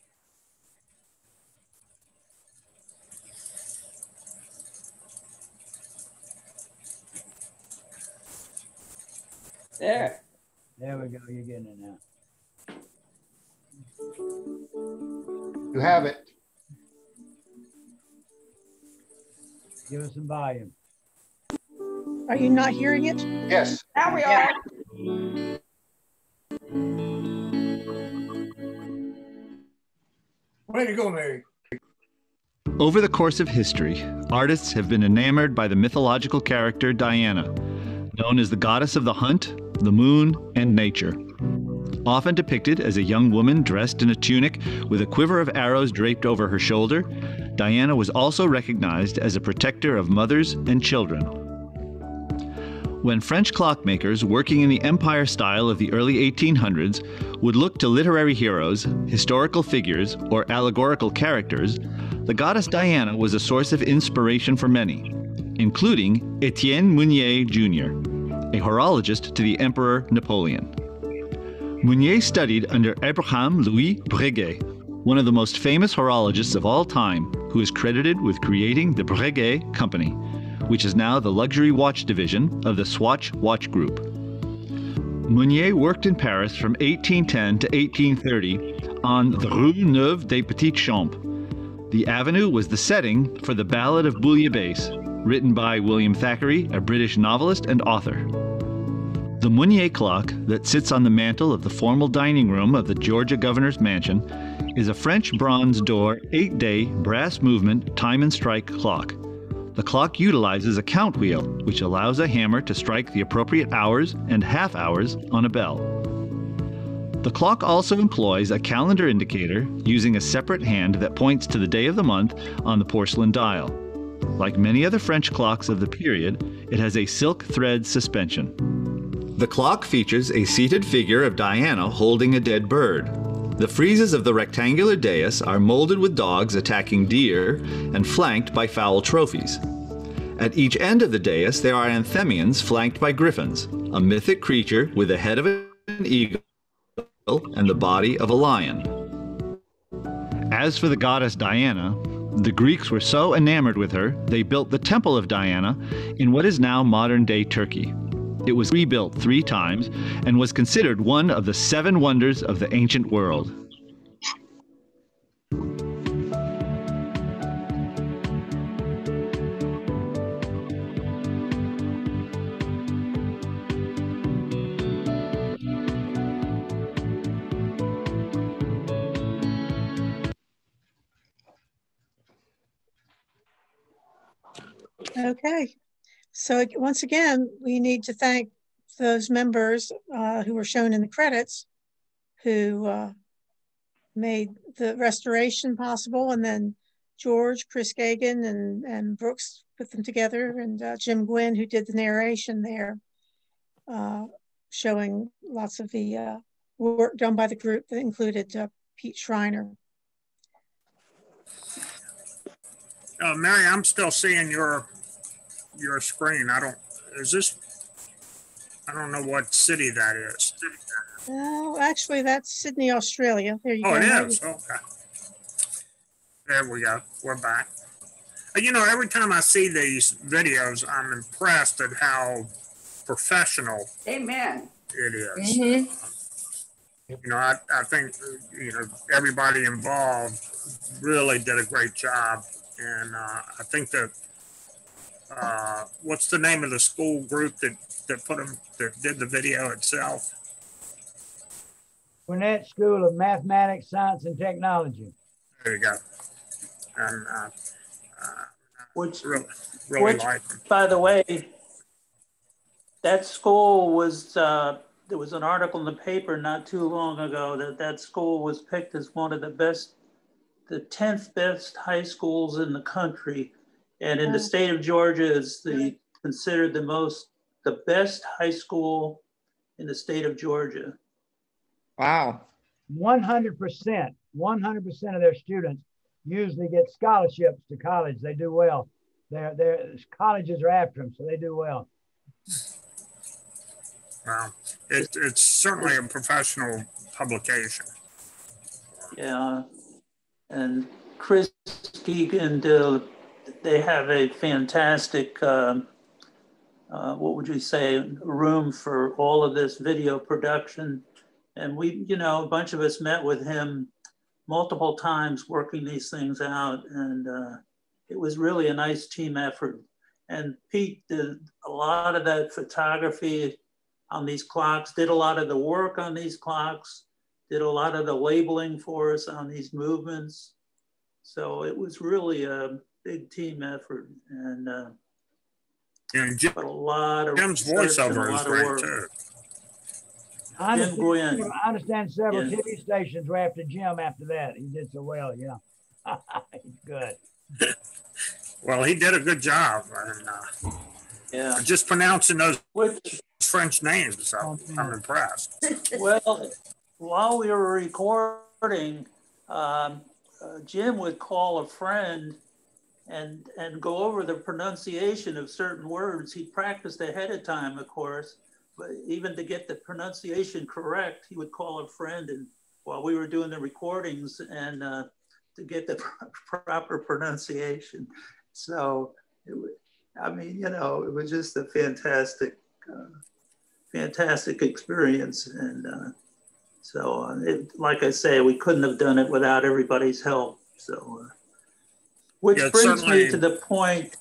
There. There we go. You're getting it now. You have it. Give us some volume. Are you not hearing it? Yes. Now we are. Way to go, Mary. Over the course of history, artists have been enamored by the mythological character Diana, known as the goddess of the hunt, the moon, and nature. Often depicted as a young woman dressed in a tunic with a quiver of arrows draped over her shoulder, Diana was also recognized as a protector of mothers and children. When French clockmakers working in the empire style of the early 1800s would look to literary heroes, historical figures, or allegorical characters, the goddess Diana was a source of inspiration for many. including Etienne Meunier Jr., a horologist to the Emperor Napoleon. Meunier studied under Abraham Louis Breguet, one of the most famous horologists of all time, who is credited with creating the Breguet Company, which is now the luxury watch division of the Swatch Watch Group. Meunier worked in Paris from 1810 to 1830 on the Rue Neuve des Petits Champs. The avenue was the setting for the Ballad of Bouillabaisse, written by William Thackeray, a British novelist and author. The Meunier clock that sits on the mantel of the formal dining room of the Georgia Governor's Mansion is a French bronze doré, eight day, brass movement time and strike clock. The clock utilizes a count wheel, which allows a hammer to strike the appropriate hours and half hours on a bell. The clock also employs a calendar indicator using a separate hand that points to the day of the month on the porcelain dial. Like many other French clocks of the period, it has a silk thread suspension. The clock features a seated figure of Diana holding a dead bird. The friezes of the rectangular dais are molded with dogs attacking deer and flanked by fowl trophies. At each end of the dais, there are anthemions flanked by griffins, a mythic creature with the head of an eagle and the body of a lion. As for the goddess Diana, the Greeks were so enamored with her, they built the Temple of Diana in what is now modern day Turkey. It was rebuilt three times and was considered one of the seven wonders of the ancient world. Okay. So once again, we need to thank those members uh, who were shown in the credits who uh, made the restoration possible. And then George, Chris Gagan, and, and Brooks put them together, and uh, Jim Gwynn, who did the narration there, uh, showing lots of the uh, work done by the group that included uh, Pete Schreiner. Mary, I'm still seeing your your screen. I don't. Is this? I don't know what city that is. Oh, actually, that's Sydney, Australia. There you Oh, go. it is. Okay. There we go. We're back. You know, every time I see these videos, I'm impressed at how professional Amen. it is. You know, I, I think, you know, everybody involved really did a great job. And uh, I think that, uh, what's the name of the school group that, that put them, that did the video itself? Gwinnett School of Mathematics, Science, and Technology. There you go. And uh, Which, really, really which, like them. by the way, that school was, uh, there was an article in the paper not too long ago that that school was picked as one of the best, the 10th best high schools in the country. And in the state of Georgia is the, considered the most, the best high school in the state of Georgia. Wow. One hundred percent, one hundred percent of their students usually get scholarships to college. They do well. Their their colleges are after them, so they do well. Well, it, it's certainly a professional publication. Yeah, and Chris Keegan, uh, they have a fantastic, um, uh, what would you say, room for all of this video production. And we, you know, a bunch of us met with him multiple times working these things out. And uh, it was really a nice team effort. And Pete did a lot of that photography on these clocks, did a lot of the work on these clocks did a lot of the labeling for us on these movements. So it was really a big team effort and uh, And Jim, but a lot of Jim's research and a voiceover is great work. too. I understand, Gwynn. I understand several Yeah. TV stations were after Jim after that. He did so well, yeah. (laughs) He's good. Well, he did a good job. And, uh, Yeah. just pronouncing those Which, French names, so I'm impressed. well, while we were recording, um, uh, Jim would call a friend and, and go over the pronunciation of certain words. He practiced ahead of time, of course, but even to get the pronunciation correct, he would call a friend and while we were doing the recordings and uh, to get the (laughs) proper pronunciation. So, it, I mean, you know, it was just a fantastic, uh, fantastic experience. And uh, so, uh, it, like I say, we couldn't have done it without everybody's help. So, uh, which Yeah, brings me to the point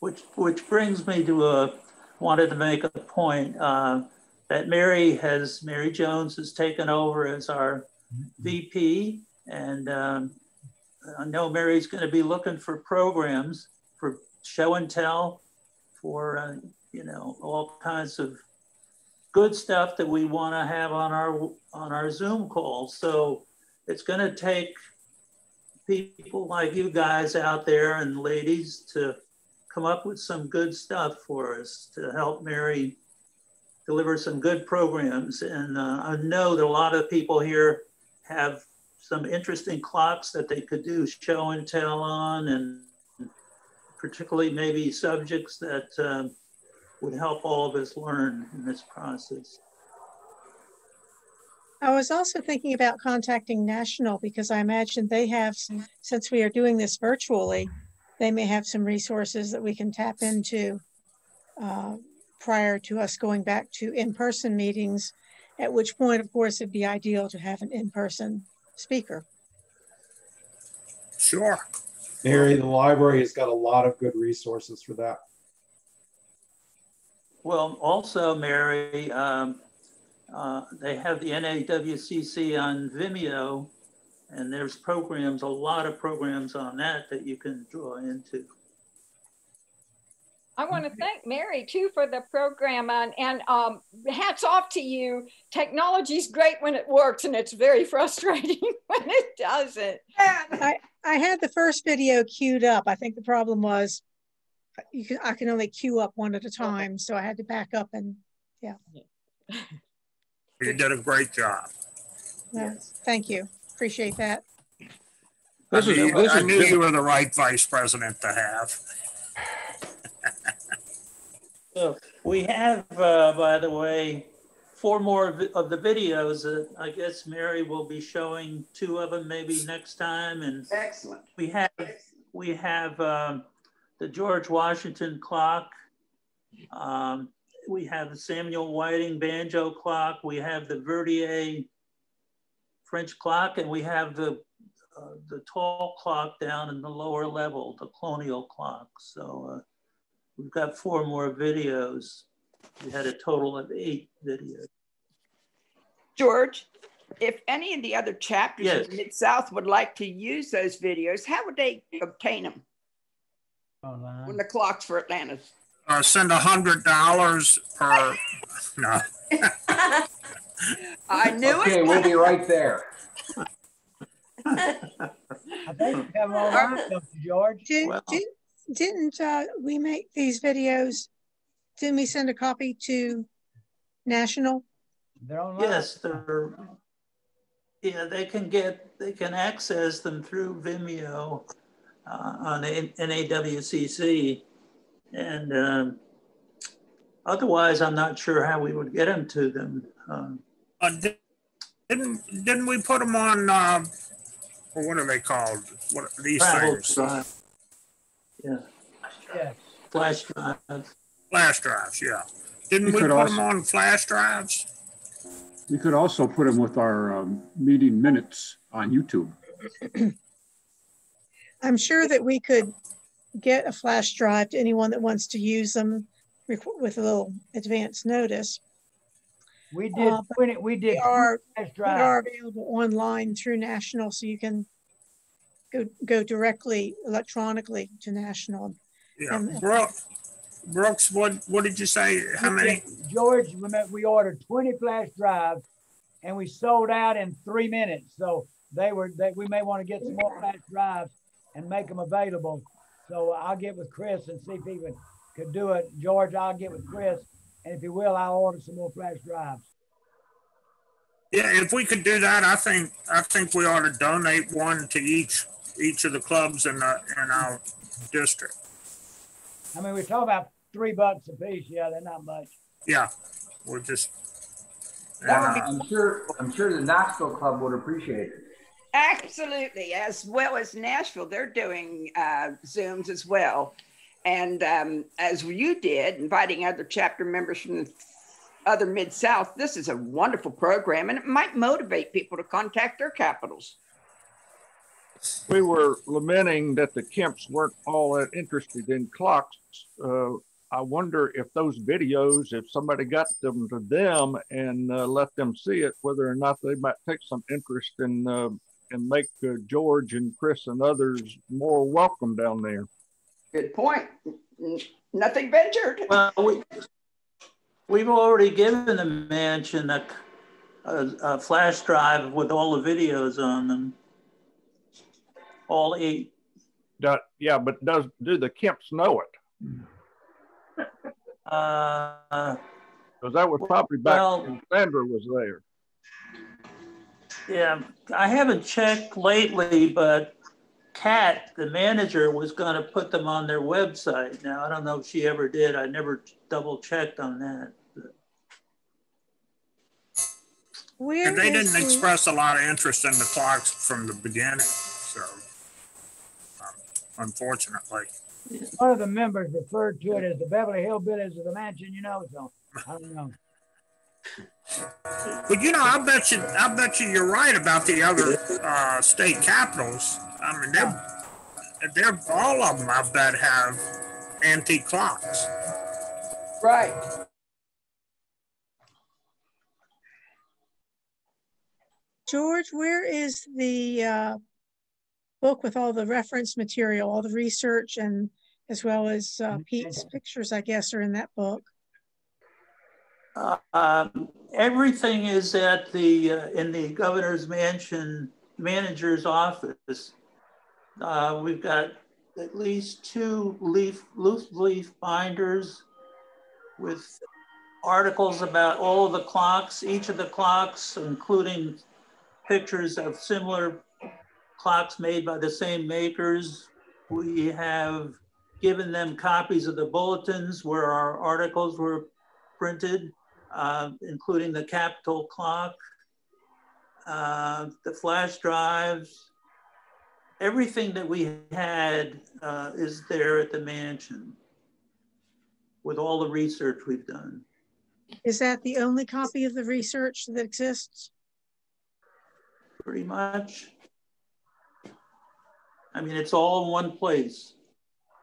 which which brings me to a wanted to make a point uh, that Mary has Mary Jones has taken over as our VP, and um, I know Mary's going to be looking for programs for show and tell, for uh, you know all kinds of good stuff that we want to have on our on our Zoom calls. So it's going to take people like you guys out there and ladies to come up with some good stuff for us to help Mary deliver some good programs. And uh, I know that a lot of people here have some interesting clocks that they could do show and tell on, and particularly maybe subjects that um, would help all of us learn in this process. I was also thinking about contacting National because I imagine they have, since we are doing this virtually, they may have some resources that we can tap into uh, prior to us going back to in-person meetings, at which point, of course, it'd be ideal to have an in-person speaker. Sure. Mary, the library has got a lot of good resources for that. Well, also, Mary, um, uh, they have the NAWCC on Vimeo, and there's programs, a lot of programs on that that you can draw into. I want to thank Mary too for the program and, and um, hats off to you. Technology's great when it works and it's very (laughs) frustrating when it doesn't. I, I had the first video queued up. I think the problem was you can, I can only queue up one at a time. So I had to back up and yeah. (laughs) You did a great job. yeah. Thank you. Appreciate that. I This is- knew, this I is knew Jim- you were the right vice president to have. So we have, uh, by the way, four more of the- of the videos. Uh, I guess Mary will be showing two of them maybe next time. And Excellent. we have we have um, the George Washington clock. Um, we have the Samuel Whiting banjo clock. We have the Verdier French clock, and we have the uh, the tall clock down in the lower level, the colonial clock. So uh, we've got four more videos. We had a total of eight videos. George, if any of the other chapters Yes. of Mid-South would like to use those videos, how would they obtain them Online. when the clocks for Atlantis? Uh, send a hundred dollars per, no. I knew Okay, it. we'll be right there. I think you have them online, don't George. Did, Well- did, didn't uh, we make these videos? Didn't we send a copy to National? They're online. Yes, they're, yeah, they can get, they can access them through Vimeo uh, on A- NAWCC. And um, otherwise, I'm not sure how we would get them to them. Um, Uh, didn't, didn't we put them on, um, or what are they called? What, are these things? drive. Yeah, Yes. flash drive. Flash drives, yeah. Didn't You we could put them on flash drives? You could also put them with our um, meeting minutes on YouTube. I'm sure that we could get a flash drive to anyone that wants to use them with with a little advance notice. We did, Uh, we did, we did. They are, flash they are available online through National, so you can go, go directly electronically to National. Yeah. And- Brooks, Brooks, what, what did you say? How many? George, remember, we ordered 20 flash drives and we sold out in three minutes. So they were, that we may want to get some more flash drives and make them available. So I'll get with Chris and see if he would, could do it. George, I'll get with Chris. And if he will, I'll order some more flash drives. Yeah, if we could do that, I think, I think we ought to donate one to each, each of the clubs in the, in our district. I mean, we're talking about three bucks a piece. Yeah, they're not much. Yeah, we're just. and, That would be- uh, I'm sure, I'm sure the Knoxville Club would appreciate it. Absolutely, as well as Nashville, they're doing uh, Zooms as well. And um, as you did, inviting other chapter members from the other Mid South, this is a wonderful program and it might motivate people to contact their capitals. We were lamenting that the Kemps weren't all that interested in clocks. Uh, I wonder if those videos, if somebody got them to them and uh, let them see it, whether or not they might take some interest in uh, and make uh, George and Chris and others more welcome down there. Good point. Nothing ventured. Well, we, we've already given the mansion a, a, a flash drive with all the videos on them. All eight. Do- yeah, but does do the Kemps know it? (laughs) Uh, Because that was probably back Well- when Sandra was there. Yeah, I haven't checked lately, but Kat, the manager, was gonna put them on their website. Now, I don't know if she ever did. I never double checked on that. Where They didn't the- express a lot of interest in the clocks from the beginning, so. um, Unfortunately, One of the members referred to it as the Beverly Hillbillies of the mansion, you know, so I don't know. But you know, I bet you, I bet you you're right about the other, uh, state capitals. I mean, they're, they're, all of them, I bet have antique clocks. Right. George, where is the uh, book with all the reference material, all the research and as well as uh, Pete's pictures, I guess, are in that book? Um, everything is at the, uh, in the governor's mansion manager's office. Uh, we've got at least two leaf, loose leaf binders with articles about all of the clocks, each of the clocks, including pictures of similar clocks made by the same makers. We have given them copies of the bulletins where our articles were printed, uh, including the Capitol clock, uh, the flash drives. Everything that we had uh, is there at the mansion with all the research we've done. Is that the only copy of the research that exists? pretty much. I mean, it's all in one place.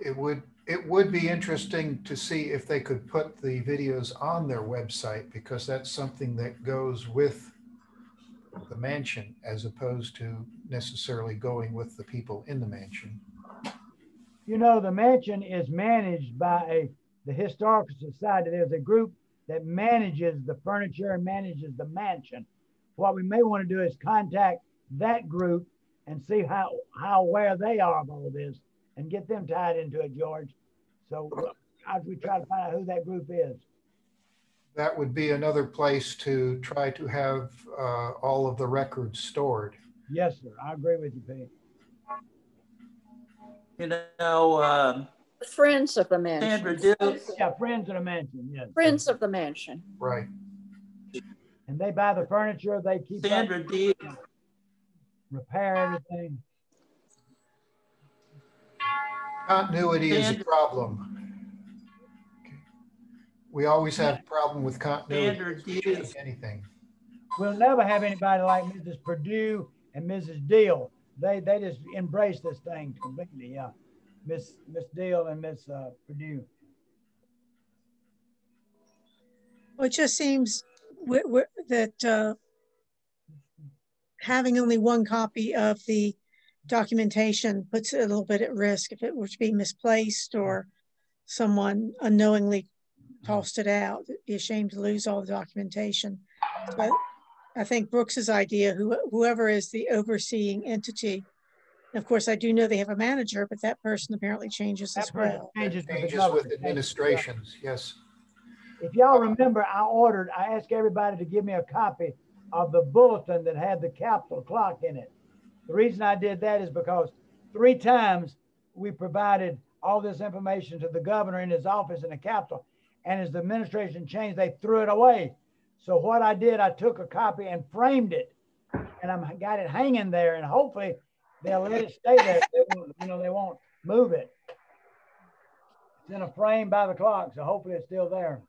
It would, it would be interesting to see if they could put the videos on their website because that's something that goes with the mansion as opposed to necessarily going with the people in the mansion. You know, the mansion is managed by a, the Historical Society. There's a group that manages the furniture and manages the mansion. What we may want to do is contact that group and see how, how aware they are of all this and get them tied into it, George. So as we try to find out who that group is. That would be another place to try to have uh, all of the records stored. Yes, sir. I agree with you, Pete. You know, um, Friends of the mansion. Sandra Deal, Yeah, Friends of the Mansion, yes. Friends of the mansion. Right. And they buy the furniture, they keep up, Sandra Deal, repair everything. Continuity is a Sandra- problem. We always have a problem with continuity. Sandra Anything. We'll never have anybody like Mrs. Perdue and Mrs. Deal. They they just embrace this thing completely. Yeah, Miss Miss Deal and Miss uh, Perdue. Well, it just seems wi- wi- that uh, having only one copy of the documentation puts it a little bit at risk if it were to be misplaced or someone unknowingly mm-hmm. tossed it out. It'd be a shame to lose all the documentation. But I think Brooks's idea, who, whoever is the overseeing entity, of course, I do know they have a manager, but that person apparently changes as That person well. changes with the Changes with government. administrations, yes. If y'all remember, I ordered. I asked everybody to give me a copy of the bulletin that had the capital clock in it. The reason I did that is because three times we provided all this information to the governor in his office in the Capitol. And as the administration changed, they threw it away. So what I did, I took a copy and framed it, and I got it hanging there, and hopefully they'll let it stay there. They you know, they won't move it. It's in a frame by the clock, so hopefully it's still there.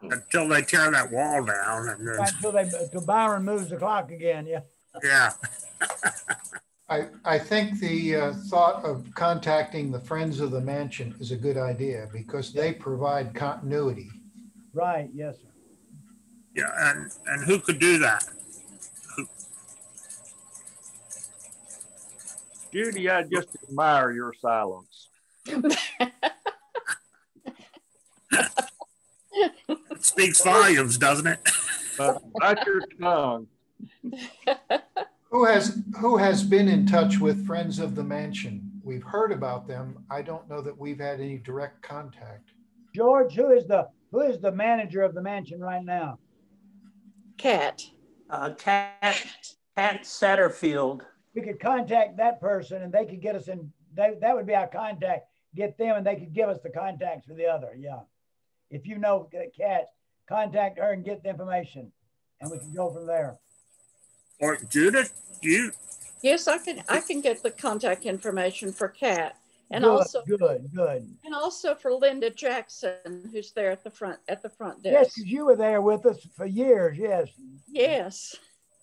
Until they tear that wall down, and then Right, Until they, until Byron moves the clock again, yeah. Yeah. (laughs) I, I think the uh, thought of contacting the Friends of the Mansion is a good idea because they provide continuity. Right, yes, sir. Yeah, and and who could do that? Judy, I just admire your silence. (laughs) It speaks volumes, doesn't it? Not your tongue. (laughs) Who has, who has been in touch with Friends of the Mansion? We've heard about them. I don't know that we've had any direct contact. George, who is the who is the manager of the mansion right now? Cat. Uh, Cat, Cat Satterfield. We could contact that person and they could get us in, they, that would be our contact, get them and they could give us the contacts for the other, yeah. If you know Cat, contact her and get the information and we can go from there. Or Judith, you Yes, I can, I can get the contact information for Kat and Good, also, Good, good. and also for Linda Jackson, who's there at the front, at the front desk. Yes, desk. 'cause you were there with us for years, yes. Yes.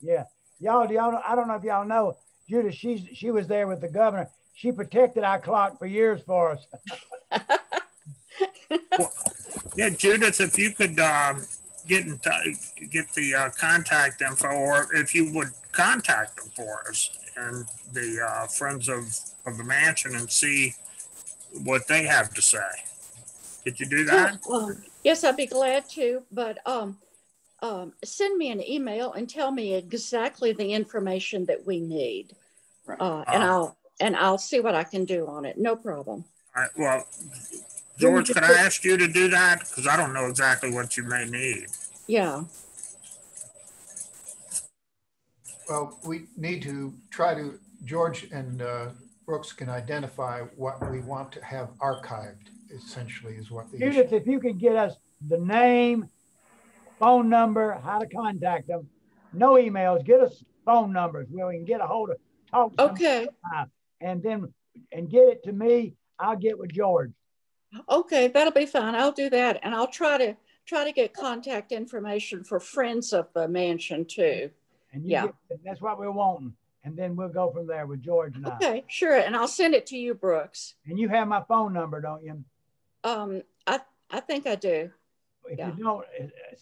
Yeah. Y'all, do y'all know, I don't know if y'all know, Judith, she's, she was there with the governor. She protected our clock for years for us. (laughs) Yeah, Judith, if you could um, get in touch, get the uh, contact info, or if you would contact them for us and the uh, friends of, of the mansion and see what they have to say. Did you do that? Um, Yes, I'd be glad to, but, um, um, send me an email and tell me exactly the information that we need. Uh, and Uh, I'll, and I'll see what I can do on it. No problem. All right, well, George, could I ask you to do that? Because I don't know exactly what you may need. Yeah. Well, we need to try to, George and uh, Brooks can identify what we want to have archived, essentially is what the issue. Judith, if you could get us the name, phone number, how to contact them, no emails, get us phone numbers where we can get a hold of, talk. to them Okay. sometime, And then, and get it to me, I'll get with George. Okay, that'll be fine. I'll do that. And I'll try to, try to get contact information for friends of the mansion too. And you Yeah. get- That's what we're wanting. And then we'll go from there with George and I. Okay, sure. And I'll send it to you, Brooks. And you have my phone number, don't you? Um, I, I think I do. If Yeah. you don't, uh, uh,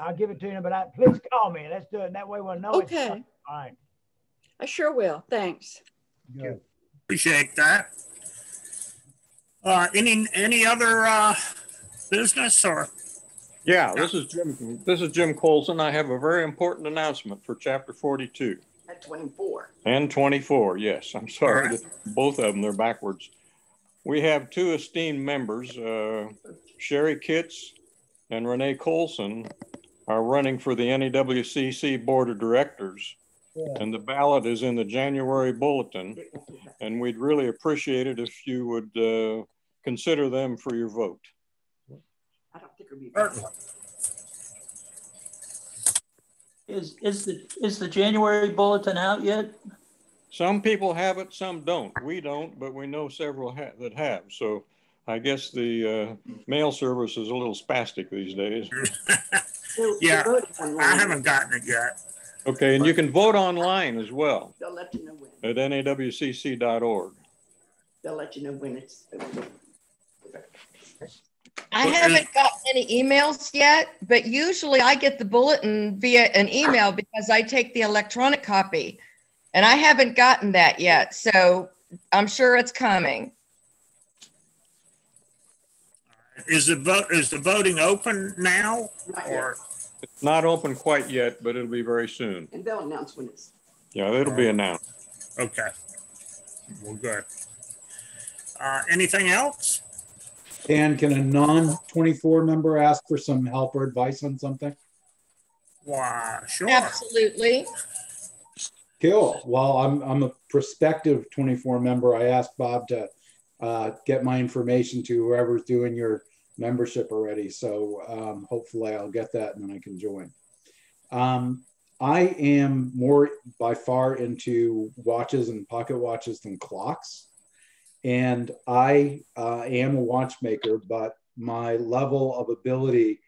I'll give it to you, but I, please call me. Let's do it. That way we'll know. it's Okay. done. All right. I sure will. Thanks. Good. Appreciate that. Uh, any, any other uh, business or? Yeah, this is Jim, this is Jim Colson. I have a very important announcement for chapter forty-two At 24. and twenty-four. Yes, I'm sorry, that both of them, they're backwards. We have two esteemed members, uh, Sherry Kitts and Renee Colson are running for the NAWCC Board of Directors. And the ballot is in the January bulletin. And we'd really appreciate it if you would uh, consider them for your vote. I don't think it'll be. Is, is the, is the January bulletin out yet? Some people have it, some don't. We don't, but we know several ha- that have. So I guess the uh, mail service is a little spastic these days. (laughs) Yeah, I haven't gotten it yet. Okay, and you can vote online as well They'll let you know when. at nawcc.org. They'll let you know when it's. I haven't gotten any emails yet, but usually I get the bulletin via an email because I take the electronic copy. And I haven't gotten that yet, so I'm sure it's coming. Is the vote, is the voting open now or? It's not open quite yet, but it'll be very soon. And they'll announce when it's. Yeah, it'll be announced. Okay. Well, good. Uh, anything else? Dan, can a non-24 member ask for some help or advice on something? Why, sure. Absolutely. Cool. Well, I'm, I'm a prospective 24 member. I asked Bob to uh, get my information to whoever's doing your membership already. So um, hopefully I'll get that and then I can join. Um, I am more by far into watches and pocket watches than clocks. And I uh, am a watchmaker, but my level of ability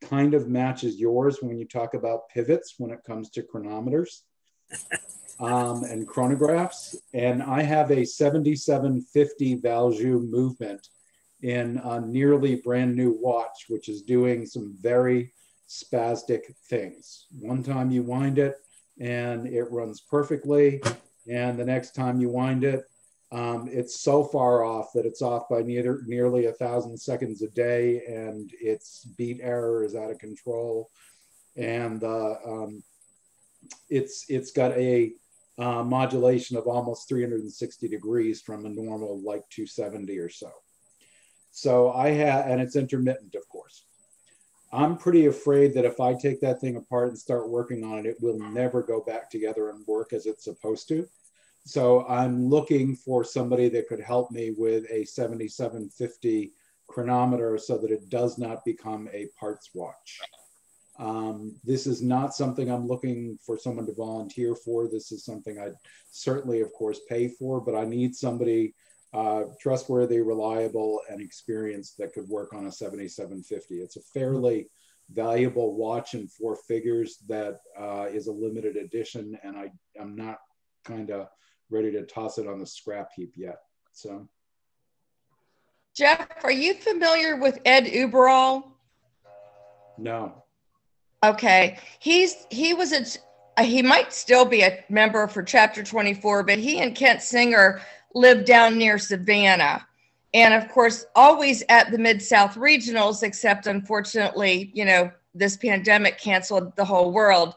kind of matches yours when you talk about pivots when it comes to chronometers (laughs) um, and chronographs. And I have a 7750 Valjoux movement in a nearly brand new watch, which is doing some very spastic things. One time you wind it and it runs perfectly. And the next time you wind it, um, it's so far off that it's off by near, nearly a thousand seconds a day, and its beat error is out of control. And uh, um, it's it's got a uh, modulation of almost 360 degrees from a normal like 270 or so. So I have, and it's intermittent, of course. I'm pretty afraid that if I take that thing apart and start working on it, it will never go back together and work as it's supposed to. So I'm looking for somebody that could help me with a 7750 chronometer so that it does not become a parts watch. Um, this is not something I'm looking for someone to volunteer for. This is something I'd certainly, of course, pay for, but I need somebody uh, trustworthy, reliable, and experienced that could work on a 7750. It's a fairly valuable watch in four figures that uh, is a limited edition, and I, I'm not kind of ready to toss it on the scrap heap yet. So, Jeff, are you familiar with Ed Uberall? No. Okay, he's he was a he might still be a member for Chapter 24, but he and Kent Singer lived down near Savannah. And of course, always at the Mid South regionals, except unfortunately, you know, this pandemic canceled the whole world.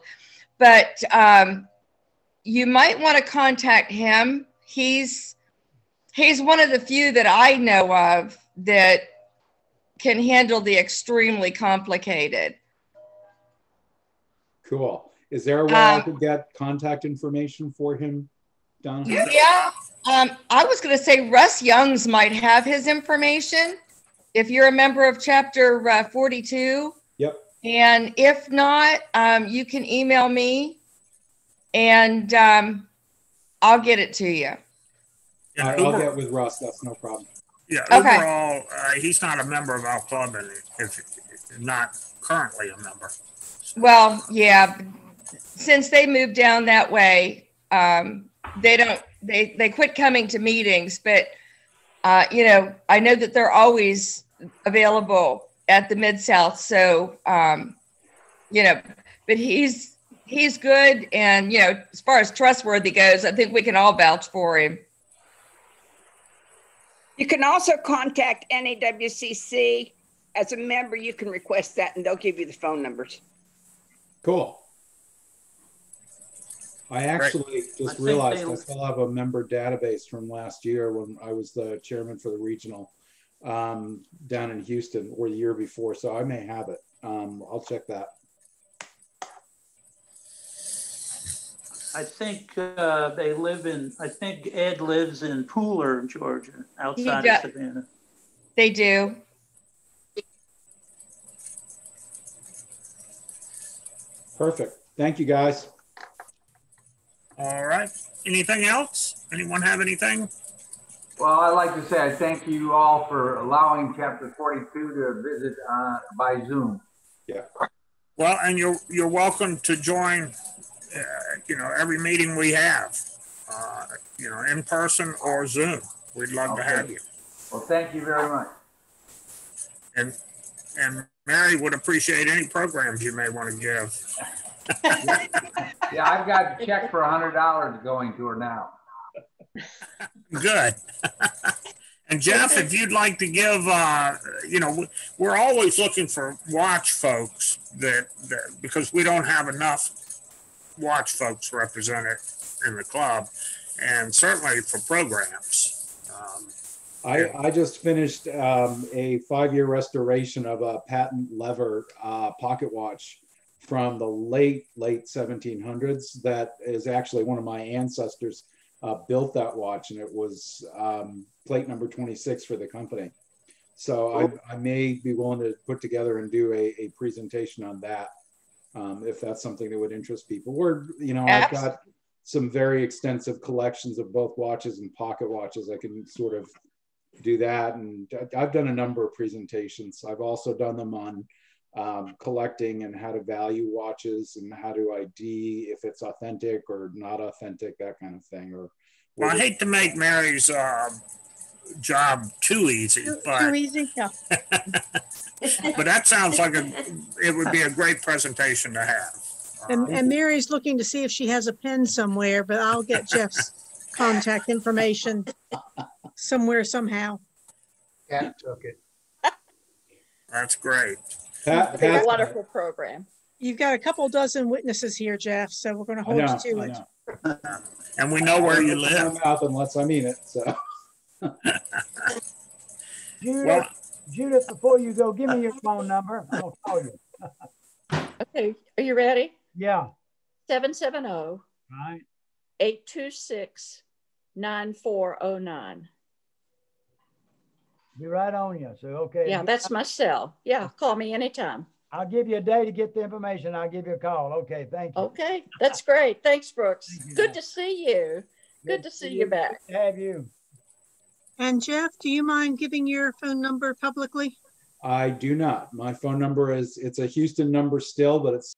But um, you might want to contact him. He's he's one of the few that I know of that can handle the extremely complicated. Cool. Is there a way um, I could get contact information for him, Donna? Yeah. Um, I was going to say Russ Youngs might have his information if you're a member of Chapter uh, 42. Yep. And if not, um, you can email me and um, I'll get it to you. Yeah, right, I'll get with Russ. That's no problem. Yeah. Okay. Overall, uh, he's not a member of our club, and if not currently a member. Well, yeah. Since they moved down that way, um, they don't. They they quit coming to meetings, but uh, you know, I know that they're always available at the Mid South. So, um, you know, but he's he's good, and you know, as far as trustworthy goes, I think we can all vouch for him. You can also contact NAWCC as a member. You can request that, and they'll give you the phone numbers. Cool. I actually just I realized I still have a member database from last year when I was the chairman for the regional um, down in Houston or the year before. So I may have it. Um, I'll check that. I think uh, they live in, I think Ed lives in Pooler, Georgia, outside of Savannah. They do. Perfect. Thank you, guys. All right. Anything else? Anyone have anything? Well, I'd like to say I thank you all for allowing Chapter 42 to visit uh, by Zoom. Yeah. Well, and you're you're welcome to join. Uh, you know, every meeting we have, uh, you know, in person or Zoom. We'd love okay. to have you. Well, thank you very much. And and Mary would appreciate any programs you may want to give. (laughs) yeah, I've got a check for a hundred dollars going to her now. Good. (laughs) and Jeff, if you'd like to give, uh, you know, we're always looking for watch folks that, that because we don't have enough watch folks represented in the club, and certainly for programs. Um, I, I just finished um, a five year restoration of a patent lever uh, pocket watch from the late, late 1700s that is actually one of my ancestors uh, built that watch and it was um, plate number 26 for the company. So I, I, may be willing to put together and do a, a presentation on that um, if that's something that would interest people. We're, you know, I've got some very extensive collections of both watches and pocket watches. I can sort of do that. And I've done a number of presentations. I've also done them on um, collecting and how to value watches and how to ID if it's authentic or not authentic, that kind of thing. Or well, I hate to make Mary's uh, job too easy, but too easy, yeah. (laughs) but that sounds like a it would be a great presentation to have. And, and um, Mary's looking to see if she has a pen somewhere, but I'll get Jeff's (laughs) contact information somewhere somehow. Pat took it. That's great. Pat, Pat, a wonderful program. You've got a couple dozen witnesses here, Jeff, so we're going to hold know, you to I it. Know. And we know where you live. Mouth unless I mean it. So. (laughs) Judith, well, Judith, before you go, give me your phone number. I'll call you. (laughs) okay, are you ready? Yeah. 770 right. 826 9409. Be right on you. So, okay. Yeah, that's my cell. Yeah, call me anytime. I'll give you a day to get the information. I'll give you a call. Okay, thank you. Okay, that's great. Thanks, Brooks. Thank you, Good to see you. Good, Good to see you, you back. Have you. And Jeff, do you mind giving your phone number publicly? I do not. My phone number is, it's a Houston number still, but it's